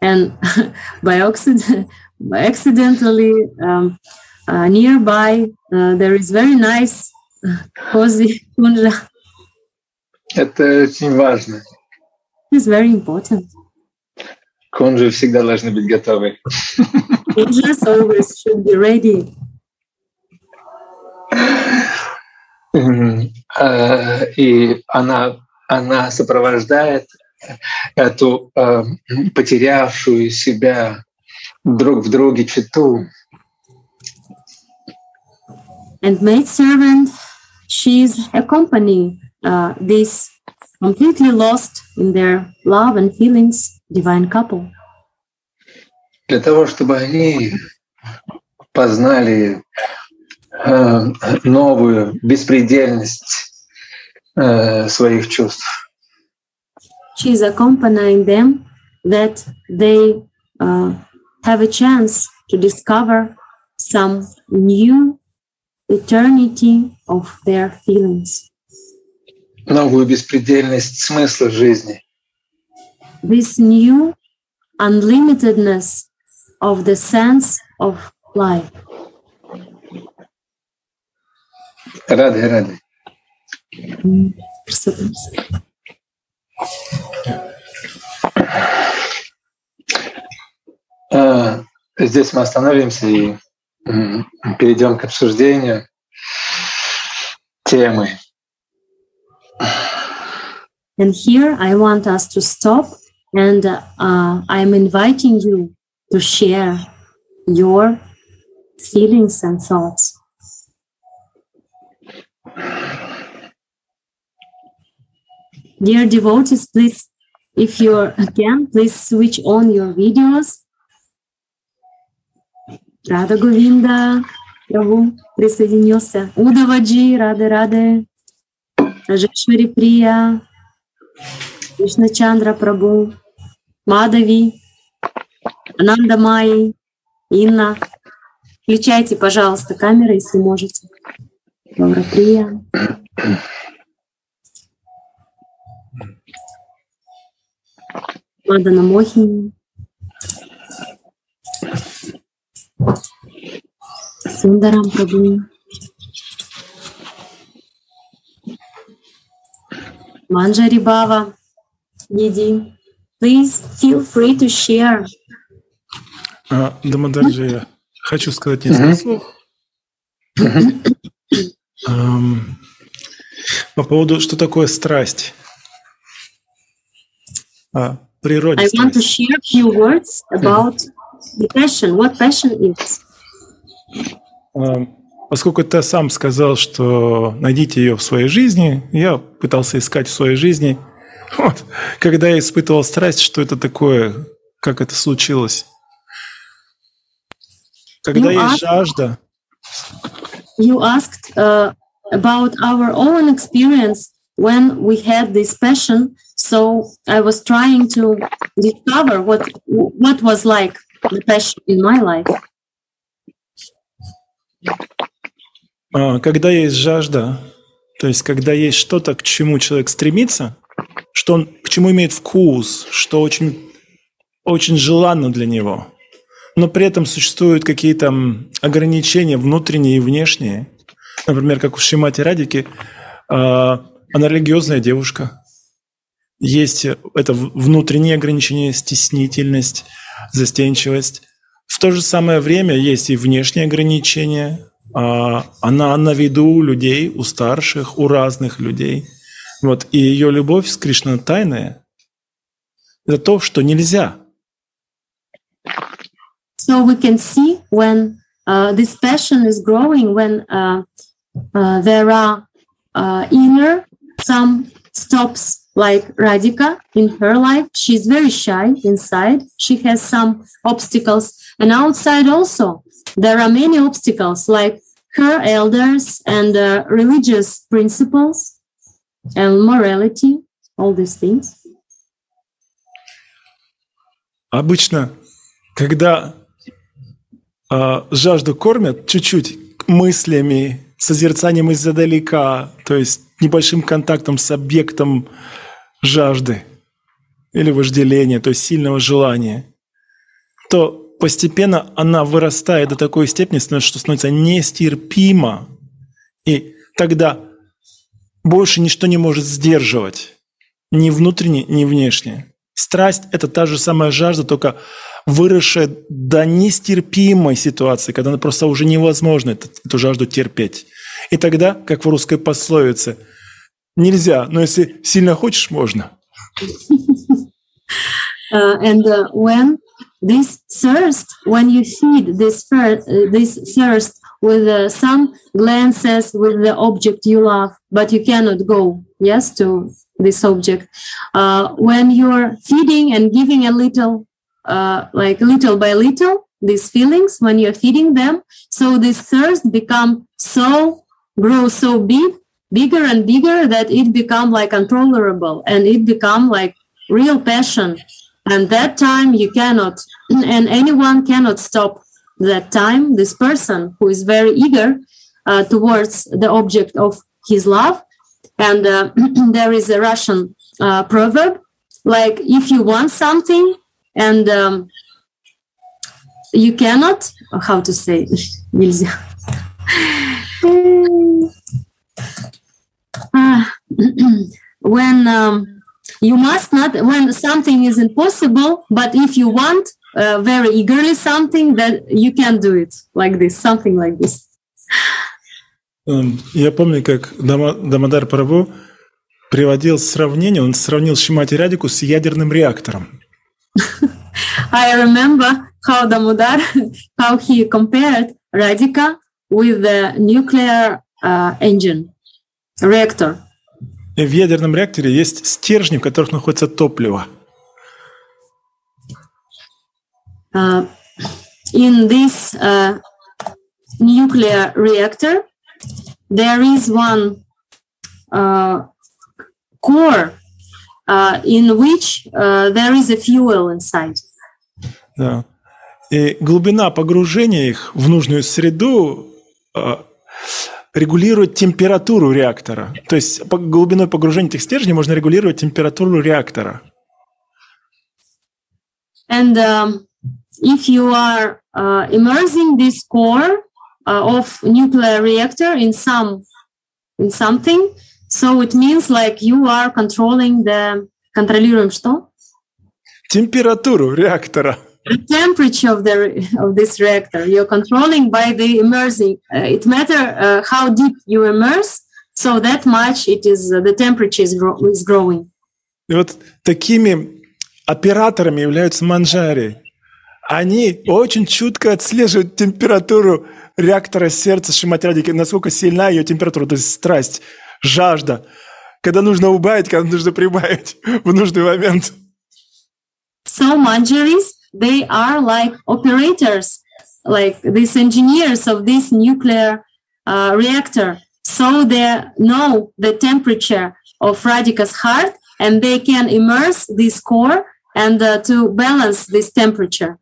And by, accident, by accidentally, um, uh, nearby, uh, there is very nice, cozy kunja. Это очень важно. It's very important. Конжи всегда должны быть готовы. Angels always should be ready. А, И она, она сопровождает эту э, потерявшую себя друг в друге читу. And maid servant, she's accompanying uh, this completely lost in their love and feelings divine couple. для того, чтобы они познали э, новую беспредельность э, своих чувств. She is accompanying them that they uh, have a chance to discover some new eternity of their feelings. Новую беспредельность смысла жизни. This new unlimitedness of the sense of life. Рады, рады. А, Здесь мы остановимся и перейдем к обсуждению темы. And here I want us to stop and uh, I'm inviting you to share your feelings and thoughts. Dear devotees, please, if you're again, please switch on your videos. Рада Говинда, Прабhu присоединился. Удаваджи, рады, рады. Рajeshwari Прия, Кришна Чандра Прабу, Мадави, Ананда Майи, Инна. Включайте, пожалуйста, камеры, если можете. Гаура Прия. Мадана Мохини. Сундарам Прабу. Manjari Baba, Didi, please feel free to share. А, Дамадарджи, я хочу сказать несколько слов. По поводу, что такое страсть. А, природе I want to share a few words about the passion, what passion is. А, Поскольку ты сам сказал, что найдите ее в своей жизни, я пытался искать в своей жизни. Вот. Когда я испытывал страсть, что это такое, как это случилось. Когда а- есть жажда, You asked uh, about our own experience when we had this passion. So I was trying to discover what what was like the passion in my life. А, когда есть жажда, то есть когда есть что-то, к чему человек стремится, что он к чему имеет вкус, что очень, очень желанно для него, но при этом существуют какие-то ограничения внутренние и внешние. Например, как у Шимати Радики, а, она религиозная девушка. Есть э, это внутренние ограничения, стеснительность, застенчивость. В то же самое время есть и внешние ограничения. А, Она на виду у людей, у старших, у разных людей. Вот. И ее любовь с Кришна тайная – это то, что нельзя. So we can see when uh, this passion is growing, when uh, uh, there are uh, inner some stops like Radhika in her life. She's very shy inside. She has some obstacles, and outside also there are many obstacles like her elders and uh, religious principles and morality, all these things. Обычно, когда а, жажду кормят чуть-чуть мыслями, созерцанием издалека, то есть небольшим контактом с объектом жажды или вожделения, то есть сильного желания, то постепенно она вырастает до такой степени, что становится нестерпимо. И тогда больше ничто не может сдерживать. Ни внутренне, ни внешне. Страсть – это та же самая жажда, только выросшая до нестерпимой ситуации, когда просто уже невозможно эту, эту жажду терпеть. И тогда, как в русской пословице, нельзя, но если сильно хочешь, можно. Uh, and uh, when this thirst, when you feed this, fir- uh, this thirst with uh, some glances with the object you love, but you cannot go, yes, to this object. Uh, when you're feeding and giving a little, uh, like little by little, these feelings, when you're feeding them, so this thirst become so, grow so big, bigger and bigger that it become like untolerable and it become like real passion And that time you cannot, and anyone cannot stop that time this person who is very eager uh, towards the object of his love and uh, there is a russian uh, proverb like if you want something and um, you cannot how to say нельзя Ah, when um, you must not when something is impossible but if you want uh, very eagerly something that you can do it like this something like this Эм, Я помню, как Дама- Дамодар Прабhu приводил сравнение, он сравнил Шимати Радику с ядерным реактором. i remember how damodar how he compared radhika with the nuclear uh, engine reactor И В ядерном реакторе есть стержни, в которых находится топливо. uh, in this uh, nuclear reactor, there is one uh, core uh, in which uh, there is a fuel inside. Да. И глубина погружения их в нужную среду регулирует температуру реактора. То есть по глубиной погружения этих стержней можно регулировать температуру реактора. And um, if you are uh, immersing this core uh, of nuclear reactor in some in something, so it means like you are controlling the контролируем что? Температуру реактора. The temperature of the of this reactor you're controlling by the immersing uh, it matter uh, how deep you immerse so that much it is uh, the temperature is, grow- is growing И вот такими операторами являются манжари. Они очень чутко отслеживают температуру реактора сердца Шиматрадики, насколько сильна ее температура, то есть страсть, жажда. Когда нужно убавить, когда нужно прибавить в нужный момент. so manjaris they are like operators like these engineers of this nuclear uh, reactor so they know the temperature of radhika's heart and they can immerse this core and uh, to balance this temperature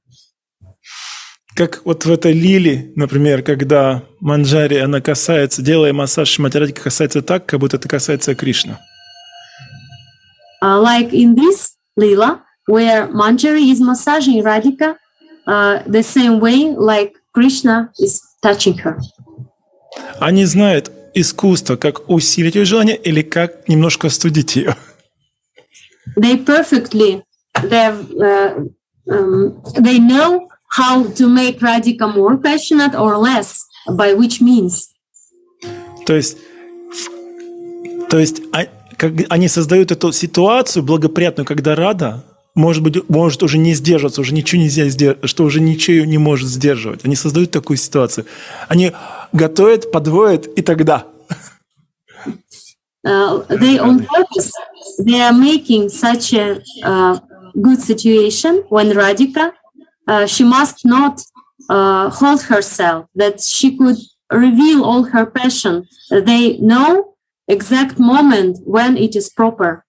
Как вот в этой лиле, например, когда манджари, она касается, делая массаж Шиматрадики, касается так, как будто это касается Кришна. uh, like in this lila where manjari is massaging radhika uh, the same way like krishna is touching her Они знают искусство, как усилить ее желание или как немножко остудить ее. they perfectly they uh, um, they know how to make radhika more passionate or less by which means То есть, то есть а- они создают эту ситуацию благоприятную, когда Рада может быть, может уже не сдерживаться, уже ничего нельзя сдержать, что уже ничего не может сдерживать. Они создают такую ситуацию. Они готовят, подводят, и тогда. uh, they on purpose they are making such a uh, good situation when radhika uh, she must not uh, hold herself that she could reveal all her passion they know exact moment when it is proper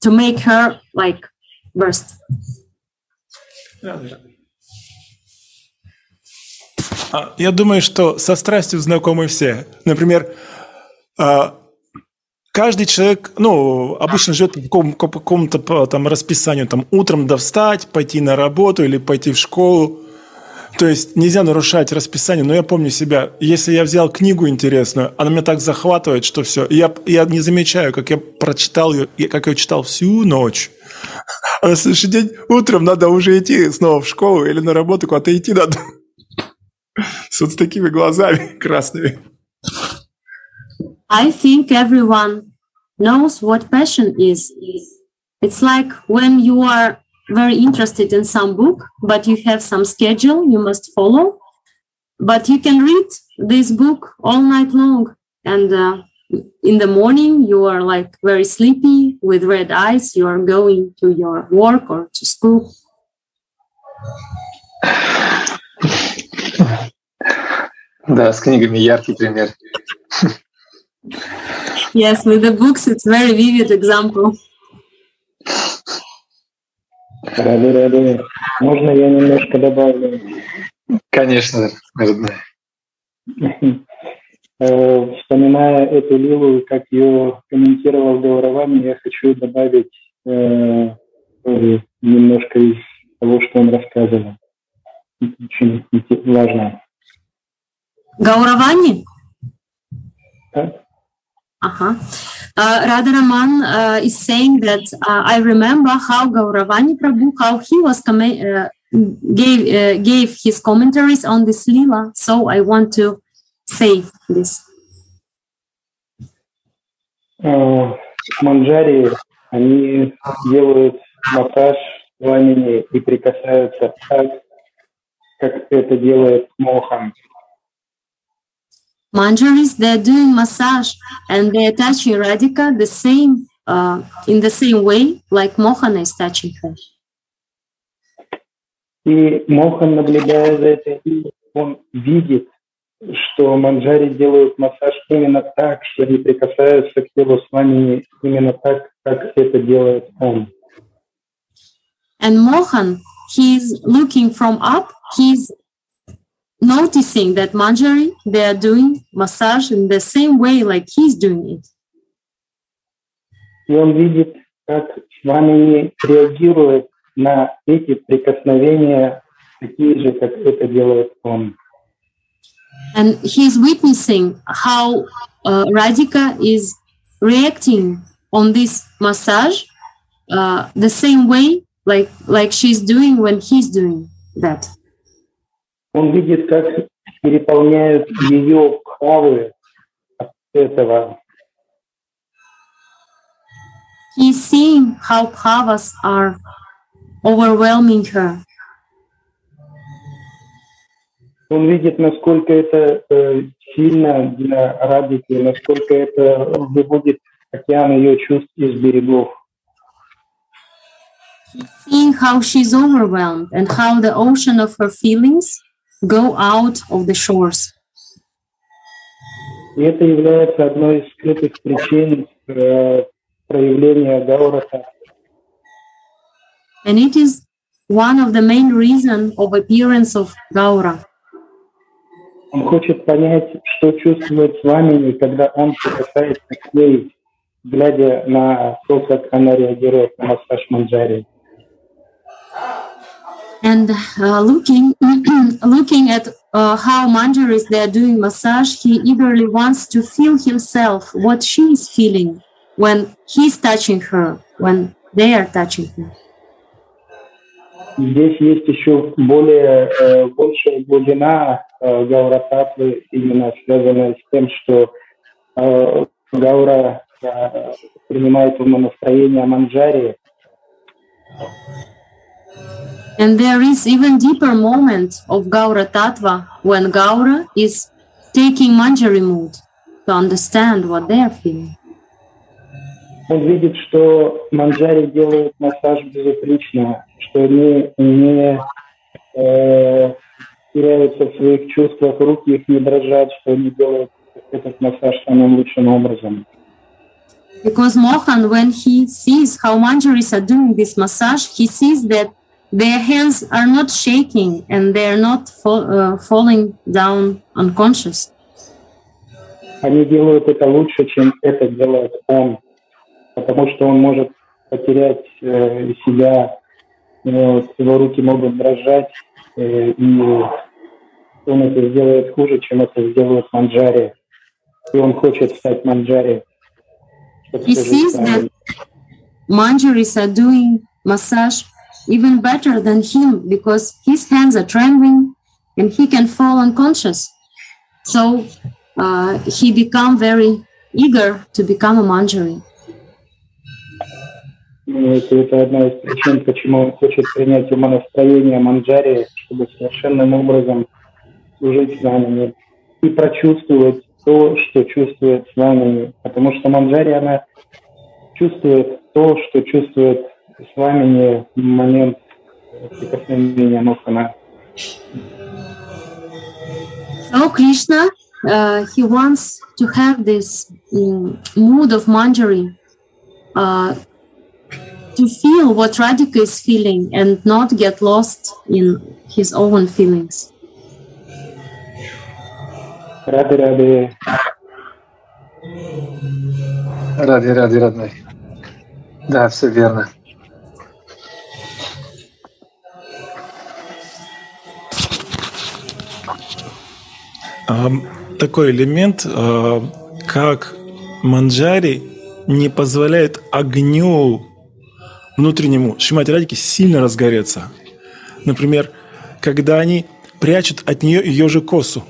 to make her like burst А, Я думаю, что со страстью знакомы все. Например, а, каждый человек, ну, обычно живет по какому- по какому-то там расписанию, там утром да встать, пойти на работу или пойти в школу. То есть нельзя нарушать расписание, но я помню себя. Если я взял книгу интересную, она меня так захватывает, что все. Я, я не замечаю, как я прочитал ее, как я читал всю ночь. А на следующий день утром надо уже идти снова в школу или на работу, куда-то идти надо. С вот такими глазами красными. I think everyone knows what passion is. It's like when you are very interested in some book, but you have some schedule you must follow. But you can read this book all night long. And uh, in the morning, you are like very sleepy with red eyes. You are going to your work or to school. Да, с книгами яркий пример. Yes, with the books, it's very vivid example. Рады, рады. Можно я немножко добавлю? Конечно, родная. Э, Вспоминая эту лилу, как ее комментировал Гауравами, я хочу добавить э, немножко из того, что он рассказывал. Это очень важно. Gauravani? Так? Uh-huh. Uh, Radharaman uh, is saying that uh, I remember how Gauravani Prabhu, how he was comma- uh, gave uh, gave his commentaries on this lila. So I want to say this. Э, Манджари, они делают массаж пламени и прикасаются так, как это делает Мохан. Manjaris, they're doing massage and they're touching Radhika the same uh, in the same way like Mohana is touching her. И Мохан, наблюдая за этим, он видит, что манджари делают массаж именно так, что они прикасаются к телу с вами именно так, как это делает он. And Mohan, he's looking from up, he's noticing that Manjari, they are doing massage in the same way like he's doing it. И он видит, как вами реагирует на эти прикосновения, такие же, как это делает он. And he's witnessing how uh, Radhika is reacting on this massage uh, the same way like, like she's doing when he's doing that. Он видит, как переполняют ее правы от этого. He's seeing how bhavas are overwhelming her. Он видит, насколько это э, сильно для Радики, насколько это выводит океан ее чувств из берегов. seeing how she's overwhelmed and how the ocean of her feelings go out of the shores. И это является одной из скрытых причин э, проявления Гаурата. And it is one of the main reason of appearance of Gaura. Он хочет понять, что чувствует с вами, когда он прикасается к ней, глядя на то, как она реагирует на массаж манджари. And uh, looking looking at uh, how Manjaris they are doing massage, he eagerly wants to feel himself what she is feeling when he's touching her, when they are touching her. Здесь есть еще более э, большая глубина э, гаура-татвы, именно связанная с тем, что э, гаура э, принимает умонастроение манджари, And there is even deeper moment of Gaura Tattva when Gaura is taking Manjari mood to understand what they are feeling. он видит, что манджари делают массаж безупречно, что они не э, теряются в своих чувствах, руки их не дрожат, что они делают этот массаж самым лучшим образом. Because Mohan, when he sees how Manjaris are doing this massage, he sees that their hands are not shaking and they are not fa- uh, falling down unconscious. Они делают это лучше, чем это делает он, потому что он может потерять э, себя, э, его руки могут дрожать, э, и он это сделает хуже, чем это сделает Манджари. И он хочет стать Манджари. He sees that Manjaris are doing massage even better than him because his hands are trembling and he can fall unconscious. So uh, he become very eager to become a Manjari. Ну, это, это одна из причин, почему он хочет принять умонастроение Манджари, чтобы совершенным образом служить знаниями и прочувствовать то, что чувствует знаниями. Потому что Манджари, она чувствует то, что чувствует с вами в момент прикосновения Мохана. So Krishna, uh, he wants to have this um, mood of Manjari, uh, to feel what Radhika is feeling and not get lost in his own feelings. Рады, рады. Ради, ради, родной. Да, все верно. А, такой элемент, а, как манджари не позволяет огню внутреннему Шимати Радики сильно разгореться. Например, когда они прячут от нее ее же косу.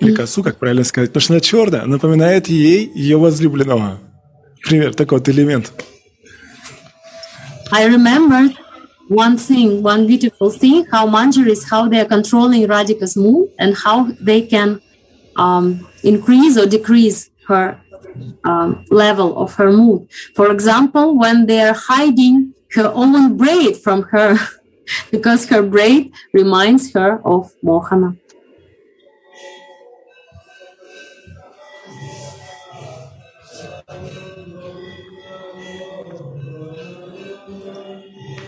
Или косу, как правильно сказать. Потому что она черная, напоминает ей ее возлюбленного. Пример, такой вот элемент. I remembered one thing, one beautiful thing, how Manjaris, how they are controlling Radhika's mood and how they can um, increase or decrease her um, level of her mood. For example, when they are hiding her own braid from her, because her braid reminds her of Mohana.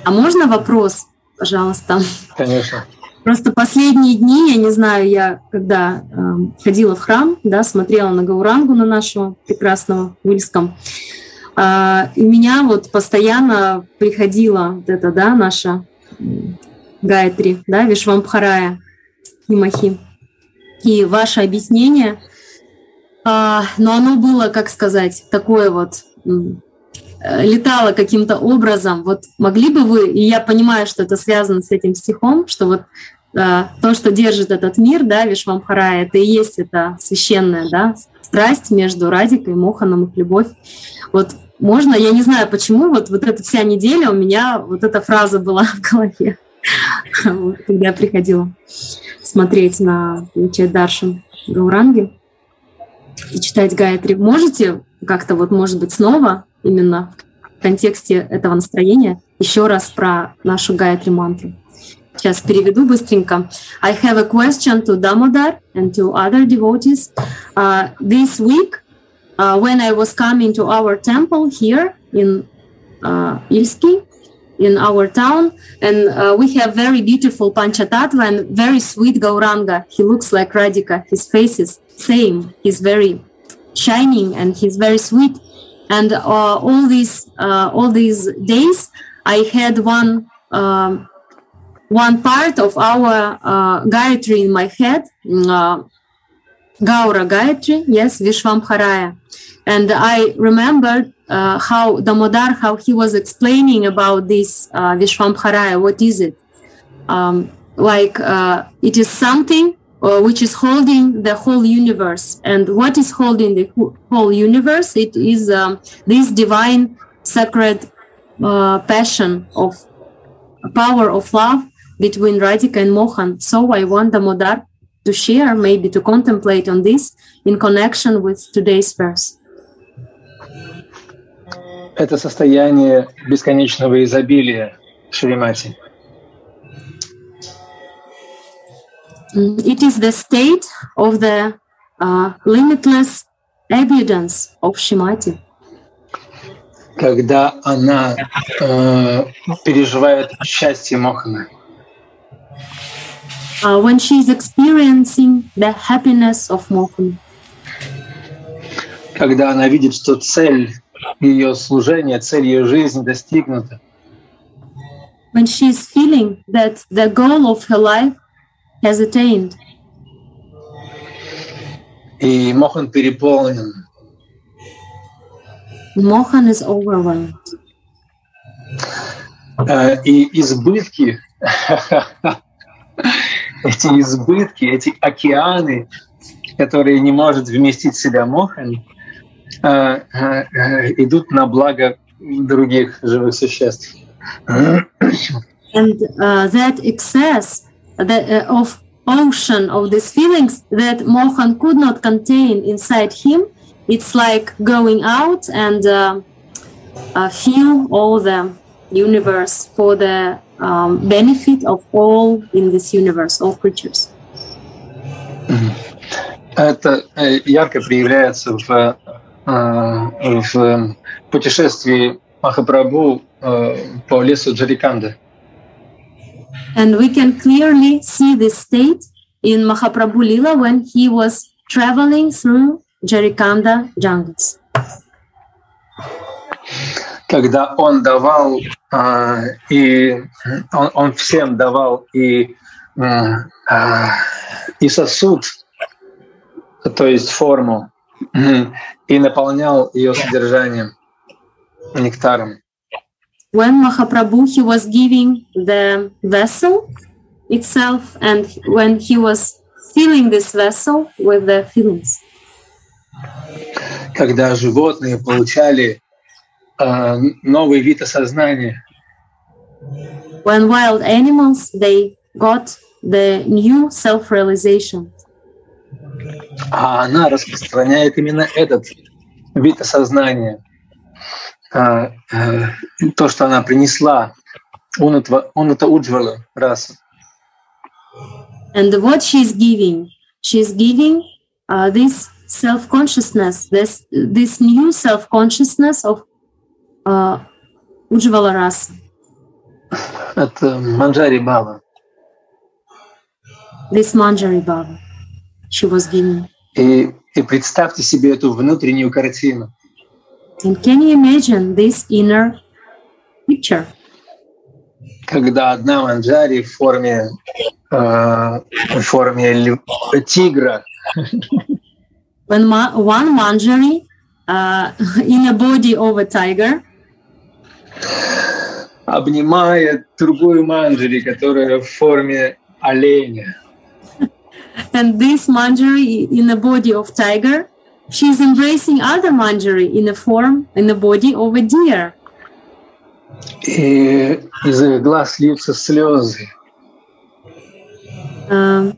А можно вопрос, пожалуйста? Конечно. Просто последние дни, я не знаю, я когда э, ходила в храм, да, смотрела на Гаурангу, на нашего прекрасного в Ильском, э, и меня вот постоянно приходила вот это, да, наша Гайатри, да, Вишвамбхарая, Нимахи. И ваше объяснение, э, но оно было, как сказать, такое вот летала каким-то образом. Вот могли бы вы, и я понимаю, что это связано с этим стихом, что вот э, то, что держит этот мир, да, Вишвамхара, это и есть эта священная, да, страсть между Радикой, Моханом, их любовь. Вот можно, я не знаю почему, вот, вот эта вся неделя у меня вот эта фраза была в голове, когда я приходила смотреть на Чай Даршин Гауранги и читать Гаятри. Можете как-то вот, может быть, снова именно в контексте этого настроения еще раз про нашу Гайатри мантру. Сейчас переведу быстренько. I have a question to Damodar and to other devotees. Uh, this week, uh, when I was coming to our temple here in uh, Ilsky, in our town, and uh, we have very beautiful Panchatattva and very sweet Gauranga. He looks like Radhika. His face is same. He's very shining and he's very sweet. and uh, all these uh, all these days i had one um, one part of our uh, Gayatri in my head uh, gaura Gayatri yes vishvamharaya and i remembered uh, how damodar how he was explaining about this uh, vishvamharaya what is it? Um, like it is something uh, which is holding the whole universe. And what is holding the whole universe? It is um, this divine, sacred uh, passion of power of love between Radhika and Mohan. So I want Damodar to share, maybe to contemplate on this in connection with today's verse. Это состояние бесконечного изобилия Шримати. it is the state of the uh, limitless abundance of Shimati. Когда она э, переживает счастье Мохана. Uh, when she is experiencing the happiness of Mohan. Когда она видит, что цель ее служения, цель ее жизни достигнута. When she is feeling that the goal of her life has attained. И Мохан переполнен. Mohan is overwhelmed. Э, И избытки, эти избытки, эти океаны, которые не может вместить в себя Мохан, э, э, идут на благо других живых существ. And uh, that excess that, uh, of ocean of these feelings that Mohan could not contain inside him, it's like going out and uh, uh, feel all the universe for the um, benefit of all in this universe, all creatures. Это э, ярко проявляется в, э, в э, путешествии Махапрабху э, по лесу Джариканда. And we can clearly see this state in Mahaprabhu Lila when he was traveling through Jarikanda jungles. когда он давал а, и он, он всем давал и а, и сосуд, то есть форму, и наполнял ее содержанием нектаром. When Mahaprabhu he was giving the vessel itself and when he was filling this vessel with the feelings. Когда животные получали а, новый вид осознания, When wild animals they got the new self-realization. а она распространяет именно этот вид осознания. А, а, то, что она принесла, он это, он это уджвала раса. And what she's giving, she's giving uh, this self-consciousness, this this new self-consciousness of uh, Ujjvala rasa. Это Манджари Бава. this Manjari Baba she was giving. И, и представьте себе эту внутреннюю картину. And can you imagine this inner picture? когда одна манджари в форме, э, в форме лю- тигра When ma- one Manjari uh, in a body of a tiger обнимает другую манджари, которая в форме оленя. and this Manjari in a body of tiger, she's embracing other Manjari in a form, in the body of a deer. И из их глаз льются слезы. Um,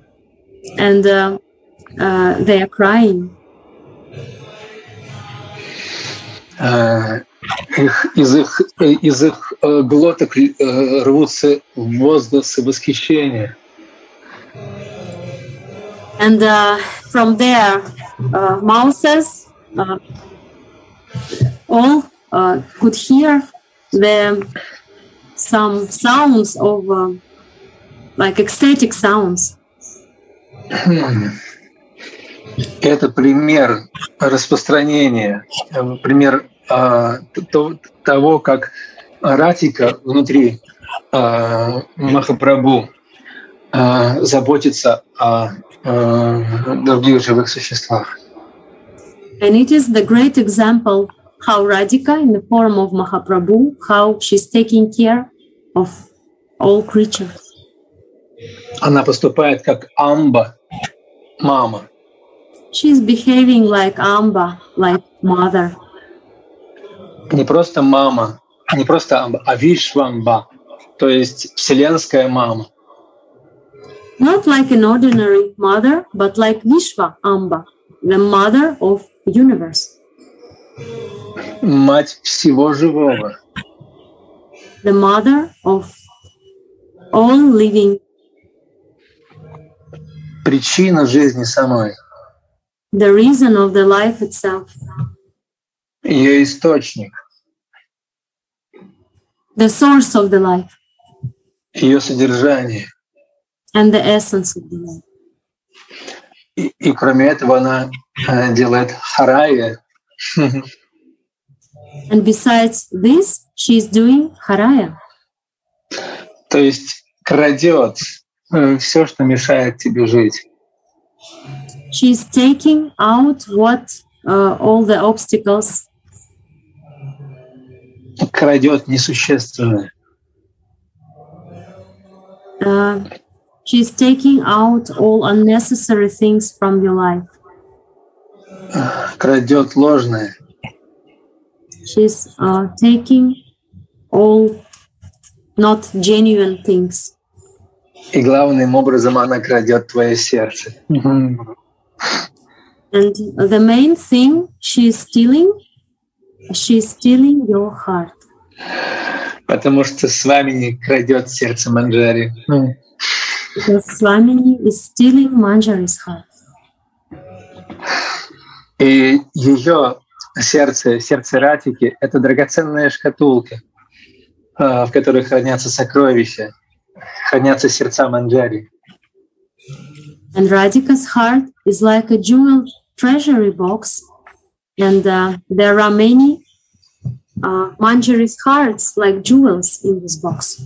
and uh, uh, they are crying. Э, их- из их, э, из их э, глоток э, рвутся возгласы восхищения. and uh, from their uh, mouths, uh, all uh, could hear the some sounds of like ecstatic sounds. Это пример распространения, э, пример э, то- того, как Ратика внутри э, Махапрабху э, заботится о э, других живых существах. And it is the great example how Radhika, in the form of Mahaprabhu, how she's taking care of all creatures. Она поступает как амба, мама. She's behaving like Amba, like mother. Не просто мама, не просто амба, а вишвамба, то есть вселенская мама. Not like an ordinary mother, but like Vishva Amba, the mother of universe, мать всего живого. the mother of all living, причина жизни самой, the reason of the life itself, ее источник, the source of the life, ее содержание. And the essence of the life. И, и кроме этого она э, делает харая, And besides this, she's doing Haraya, то есть крадет э, все, что мешает тебе жить. She's taking out what uh, all the obstacles Крадет несущественное. uh, she's taking out all unnecessary things from your life. Крадет ложное. She's uh, taking all not genuine things. И главным образом она крадет твое сердце. And the main thing she's stealing, she's stealing your heart. Потому что с вами не крадет сердце Манджари. Because Swamini is stealing Manjari's heart. И ее сердце, сердце Ратики — это драгоценная шкатулка, а, в которой хранятся сокровища, хранятся сердца Манджари. And Radhika's heart is like a jewel treasury box, and uh, there are many uh, Manjari's hearts like jewels in this box.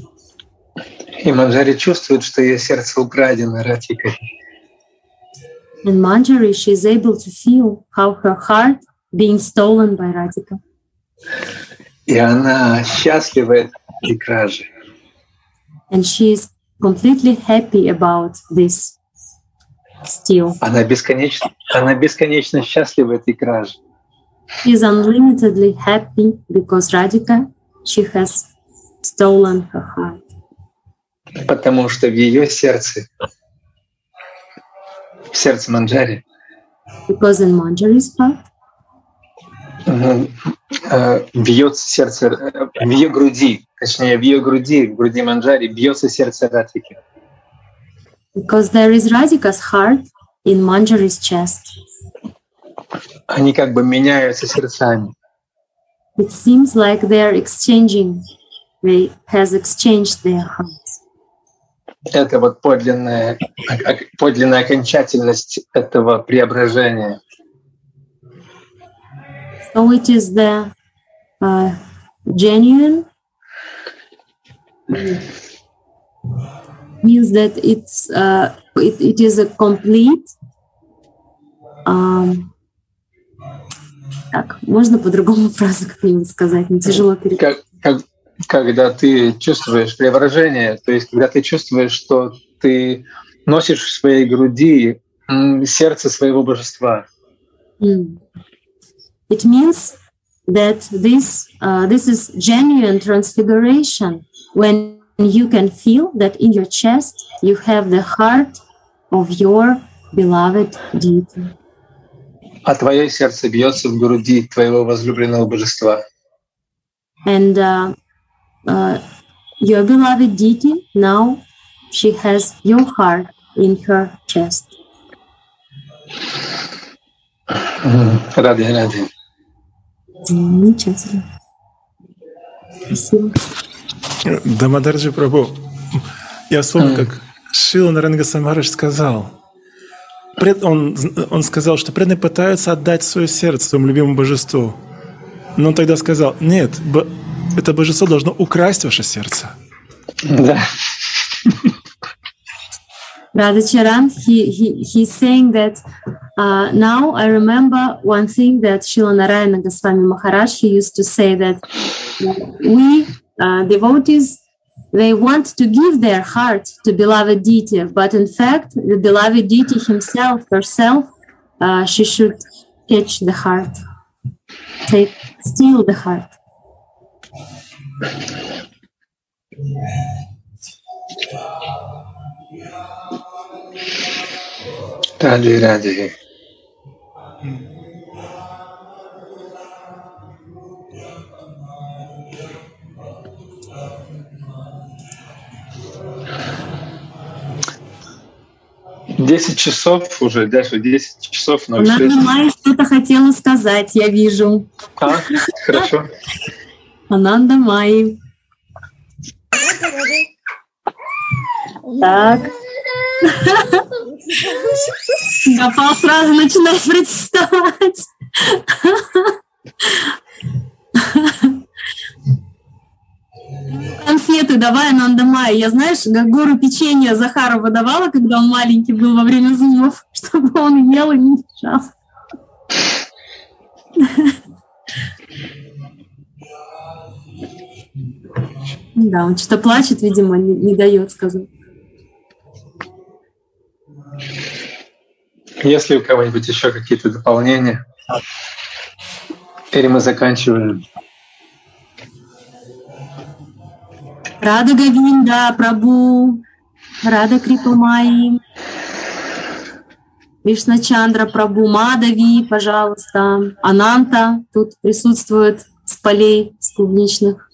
И Манджари чувствует, что ее сердце украдено Ратикой. And Manjari, she is able to feel how her heart being stolen by Radhika. И она счастлива этой краже. And she is completely happy about this steal. Она бесконечно, она бесконечно счастлива этой краже. She is unlimitedly happy because Radhika, she has stolen her heart. Потому что в ее сердце, в сердце Манджари, Because in Manjari's heart, э, бьется сердце, э, в ее груди, точнее, в ее груди, в груди Манджари бьется сердце Ратики. because there is Radhika's heart in Manjari's chest. Они как бы меняются сердцами. It seems like they are exchanging, they has exchanged their hearts. Это вот подлинная, подлинная окончательность этого преображения. So it is the uh, genuine means that it's uh, it, it is a complete um, так, можно по-другому фразу как-нибудь сказать, не тяжело перевести. Как, как- когда ты чувствуешь преображение, то есть когда ты чувствуешь, что ты носишь в своей груди сердце своего божества. Mm. It means that this uh, this is genuine transfiguration when you can feel that in your chest you have the heart of your beloved deity, а твое сердце бьется в груди твоего возлюбленного божества. and uh, uh, your beloved deity now she has your heart in her chest. Рады, рады. Замечательно. Спасибо. Дамадарджи Прабу, я вспомнил, как Шила Наранга Самараш сказал. Пред- Он, он сказал, что преданные пытаются отдать свое сердце своему любимому божеству. Но он тогда сказал, нет, это божество должно украсть ваше сердце. Да. Radhacharan, he, he, he's saying that uh, now I remember one thing that Srila Narayana Goswami Maharaj, he used to say that we uh, devotees, they want to give their heart to beloved deity, but in fact, the beloved deity himself, herself, uh, she should catch the heart, take, steal the heart. Ради, ради. Десять часов уже, даже 10 часов Она 06. Майя что-то хотела сказать, я вижу. А, хорошо. Ананда Майи. Так. Гопал сразу начинает протестовать. Конфеты давай, Нандамай. Я, знаешь, гору печенья Захару выдавала, когда он маленький был во время зумов, чтобы он ел и не мешал. Да, он что-то плачет, видимо, не, не дает сказать. Если у кого-нибудь еще какие-то дополнения, или мы заканчиваем. Рада Гавинда, Прабу, Рада Крипамаи, Вишна Чандра, Прабу, Мадави, пожалуйста, Ананта тут присутствует с полей, с клубничных.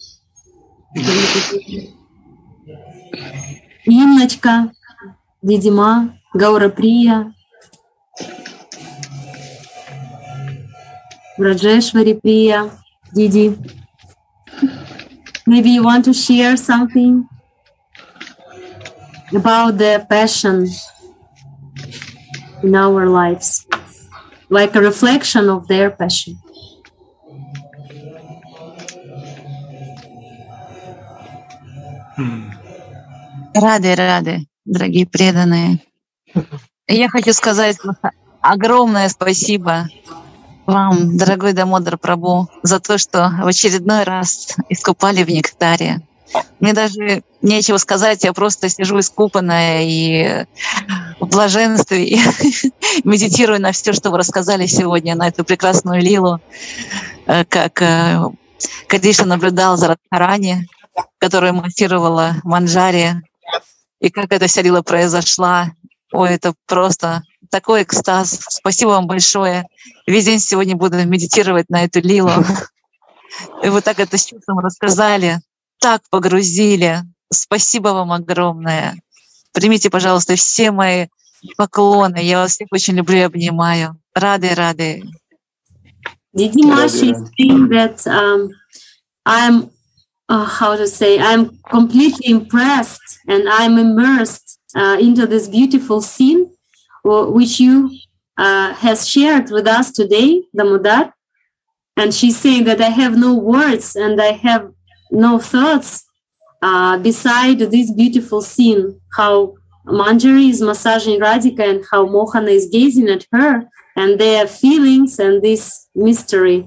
Инночка, Дидима, Гаура Прия, Раджешвари Прия, Диди. Maybe you want to share something about the passion in our lives, like a reflection of their passion. Рады, рады, дорогие преданные. Я хочу сказать огромное спасибо вам, дорогой Дамодр Прабу, за то, что в очередной раз искупали в нектаре. Мне даже нечего сказать, я просто сижу искупанная и в блаженстве, и медитирую на все, что вы рассказали сегодня, на эту прекрасную лилу, э, как э, Кадиша наблюдал за Радхарани, которая монтировала Манджари, и как эта вся лила произошла. Ой, это просто такой экстаз. Спасибо вам большое. Весь день сегодня буду медитировать на эту лилу. И вы так это с чувством рассказали, так погрузили. Спасибо вам огромное. Примите, пожалуйста, все мои поклоны. Я вас всех очень люблю и обнимаю. Рады, рады. Didi is saying that um, I'm, uh, how to say, I'm completely impressed and I'm immersed uh, into this beautiful scene which you uh, has shared with us today, the Damodar. And she's saying that I have no words and I have no thoughts uh, beside this beautiful scene, how Manjari is massaging Radhika and how Mohana is gazing at her and their feelings and this mystery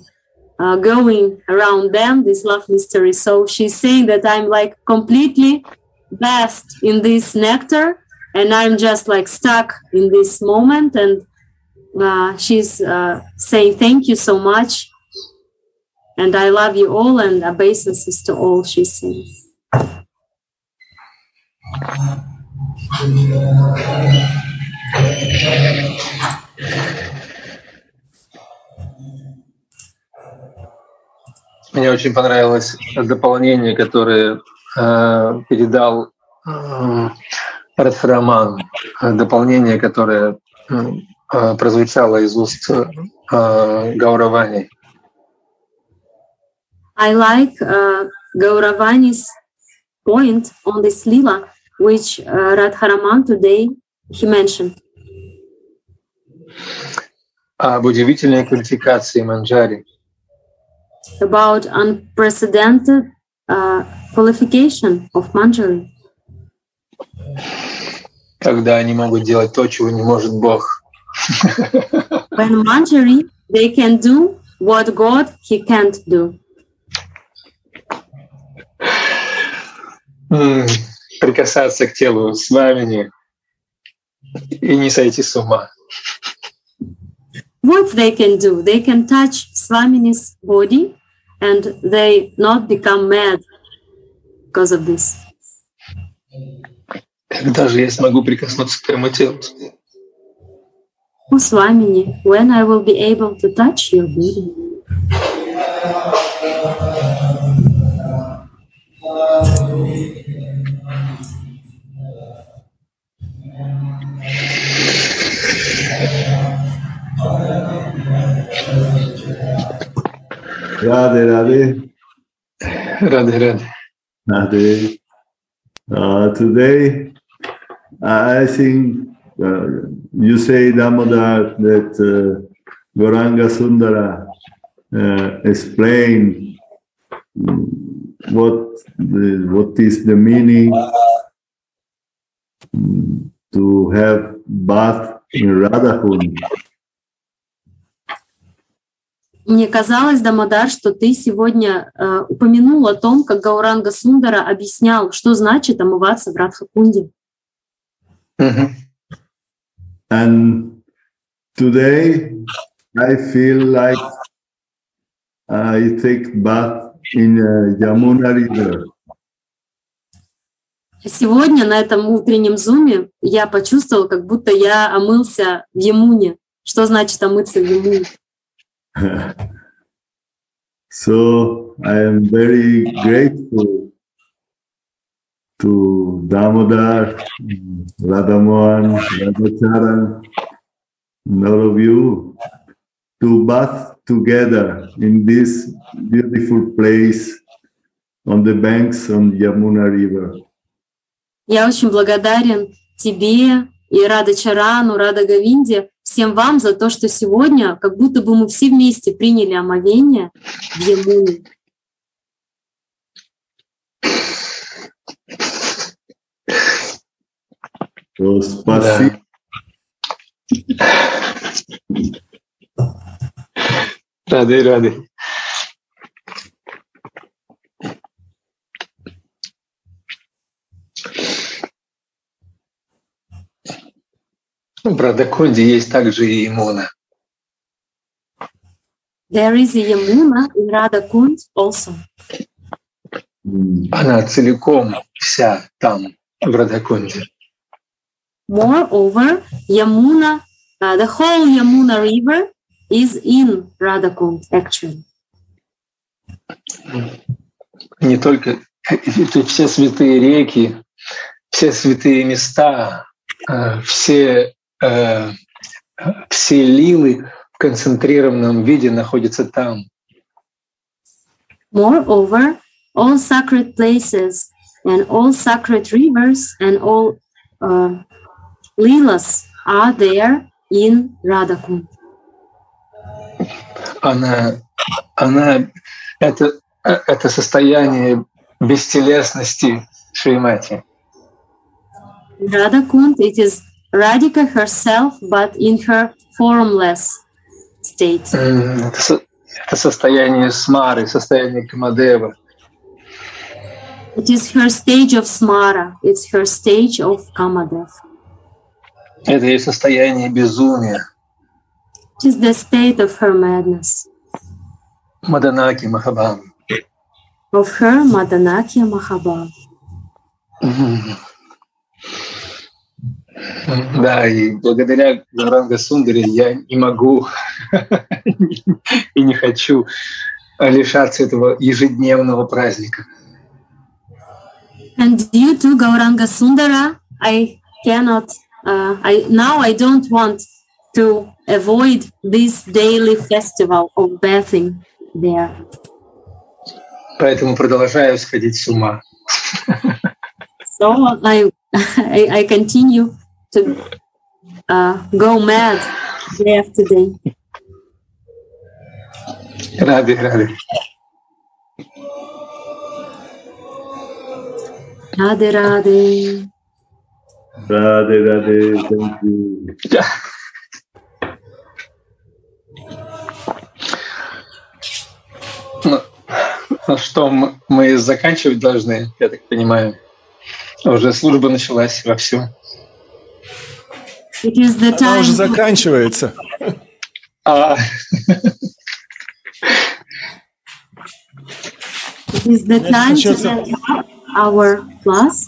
uh, going around them, this love mystery. So she's saying that I'm like completely bathed in this nectar and i'm just like stuck in this moment and uh, she's uh, saying thank you so much and i love you all and obeisances to all she's saying Мне очень понравилось дополнение, которое э, передал э, Радхараман, дополнение, которое прозвучало из уст Гауравани. I like uh, Gauravani's point on this lila, which uh, Radharaman today he mentioned. Об удивительной квалификации Манджари. About unprecedented uh, qualification of Manjari. Когда они могут делать то, чего не может Бог. When Manjari, they can do what God he can't do. Прикасаться к телу с вами и не сойти с ума. What they can do? They can touch Swamini's body and they not become mad because of this. Когда же я смогу прикоснуться к твоему телу? О, Swamini, when I will be able to touch your body? Radhe, Radhe. Radhe, Radhe. Radhe. Uh, today, I think uh, you say, Damodar, that uh, Goranga Sundara uh, explained what the, what is the meaning to have bath in Radhakund. Мне казалось, Дамодар, что ты сегодня э, упомянул о том, как Гауранга Сундара объяснял, что значит омываться в Радхакунде. And today I feel like I take bath in uh, Yamuna River. Сегодня на этом утреннем зуме я почувствовал, как будто я омылся в Ямуне. Что значит омыться в Ямуне? so I am very grateful to Damodar, Radhamohan, Radhacharan, and all of you to bath together in this beautiful place on the banks of Yamuna River. Я очень благодарен тебе и Рада Чарану, Рада Гавинде, всем вам за то, что сегодня как будто бы мы все вместе приняли омовение в Ямуне. So спасибо. Рады, рады. В Радакунде есть также и Имуна. There is a Yamuna in Radha Kund also. Она целиком вся там, в Радакунде. Moreover, Yamuna, uh, the whole Yamuna River is in Radhakund actually. Не только все святые реки, все святые места, э, все, э, все лилы в концентрированном виде находятся там. Moreover, all sacred places and all sacred rivers and all uh, lilas are there in Radhakund. Она, она это, э, это состояние бестелесности Шримати. Radhakund, it is Radhika herself, but in her formless state. М, Это, со- это состояние Смары, состояние Камадева. It is her stage of Smara, it's her stage of Kamadev. Это ее состояние безумия. It is the state of her madness, Маданаки Махабам. of her Madanakya Mahabhav. Мгм. Да, и благодаря Гаранга Сундаре я не могу и не хочу лишаться этого ежедневного праздника. And due to Gauranga Sundara, I cannot, uh, I now I don't want to avoid this daily festival of bathing there. Поэтому продолжаю сходить с ума. So I, I, I continue to uh, go mad day after day. Рады, рады. Radhe Radhe. Radhe Radhe, thank you. Ну, ну что, мы, мы заканчивать должны, я так понимаю. Уже служба началась вовсю. It is the Она time. уже заканчивается. А, It is the time to end our class.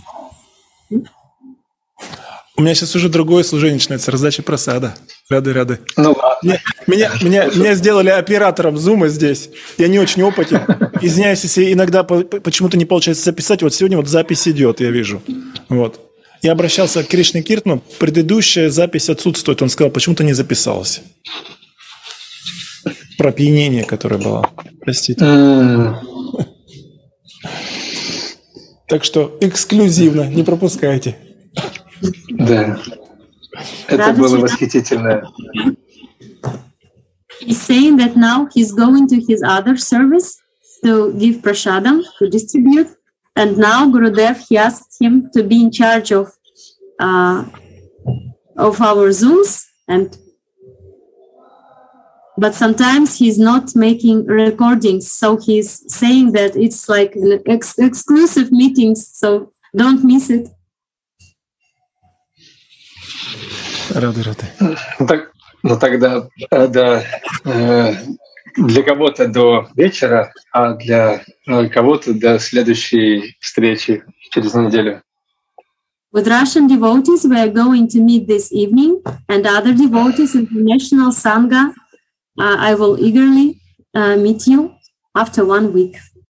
У меня сейчас уже другое служение начинается, раздача просада. Рады, рады. ну ладно. Меня, меня, меня, меня сделали оператором зума здесь. Я не очень опытен. Извиняюсь, если иногда по- почему-то не получается записать. Вот сегодня вот запись идет, я вижу. Вот. Я обращался к Кришне Киртну. Предыдущая запись отсутствует. Он сказал, почему-то не записалась. Про опьянение, которое было. Простите. Так что эксклюзивно, не пропускайте. Да. Это было восхитительно. He's saying that now he's going to his other service to give prasadam to distribute, and now Gurudev he asked him to be in charge of uh, of our zooms and but sometimes he's not making recordings so he's saying that it's like an ex- exclusive meetings so don't miss it Рады, рады. Ну, так, ну тогда э, да, э, для кого-то до вечера, а для э, кого-то до следующей встречи через неделю. with russian devotees we are going to meet this evening and other devotees international sangha uh, i will eagerly uh, meet you after one week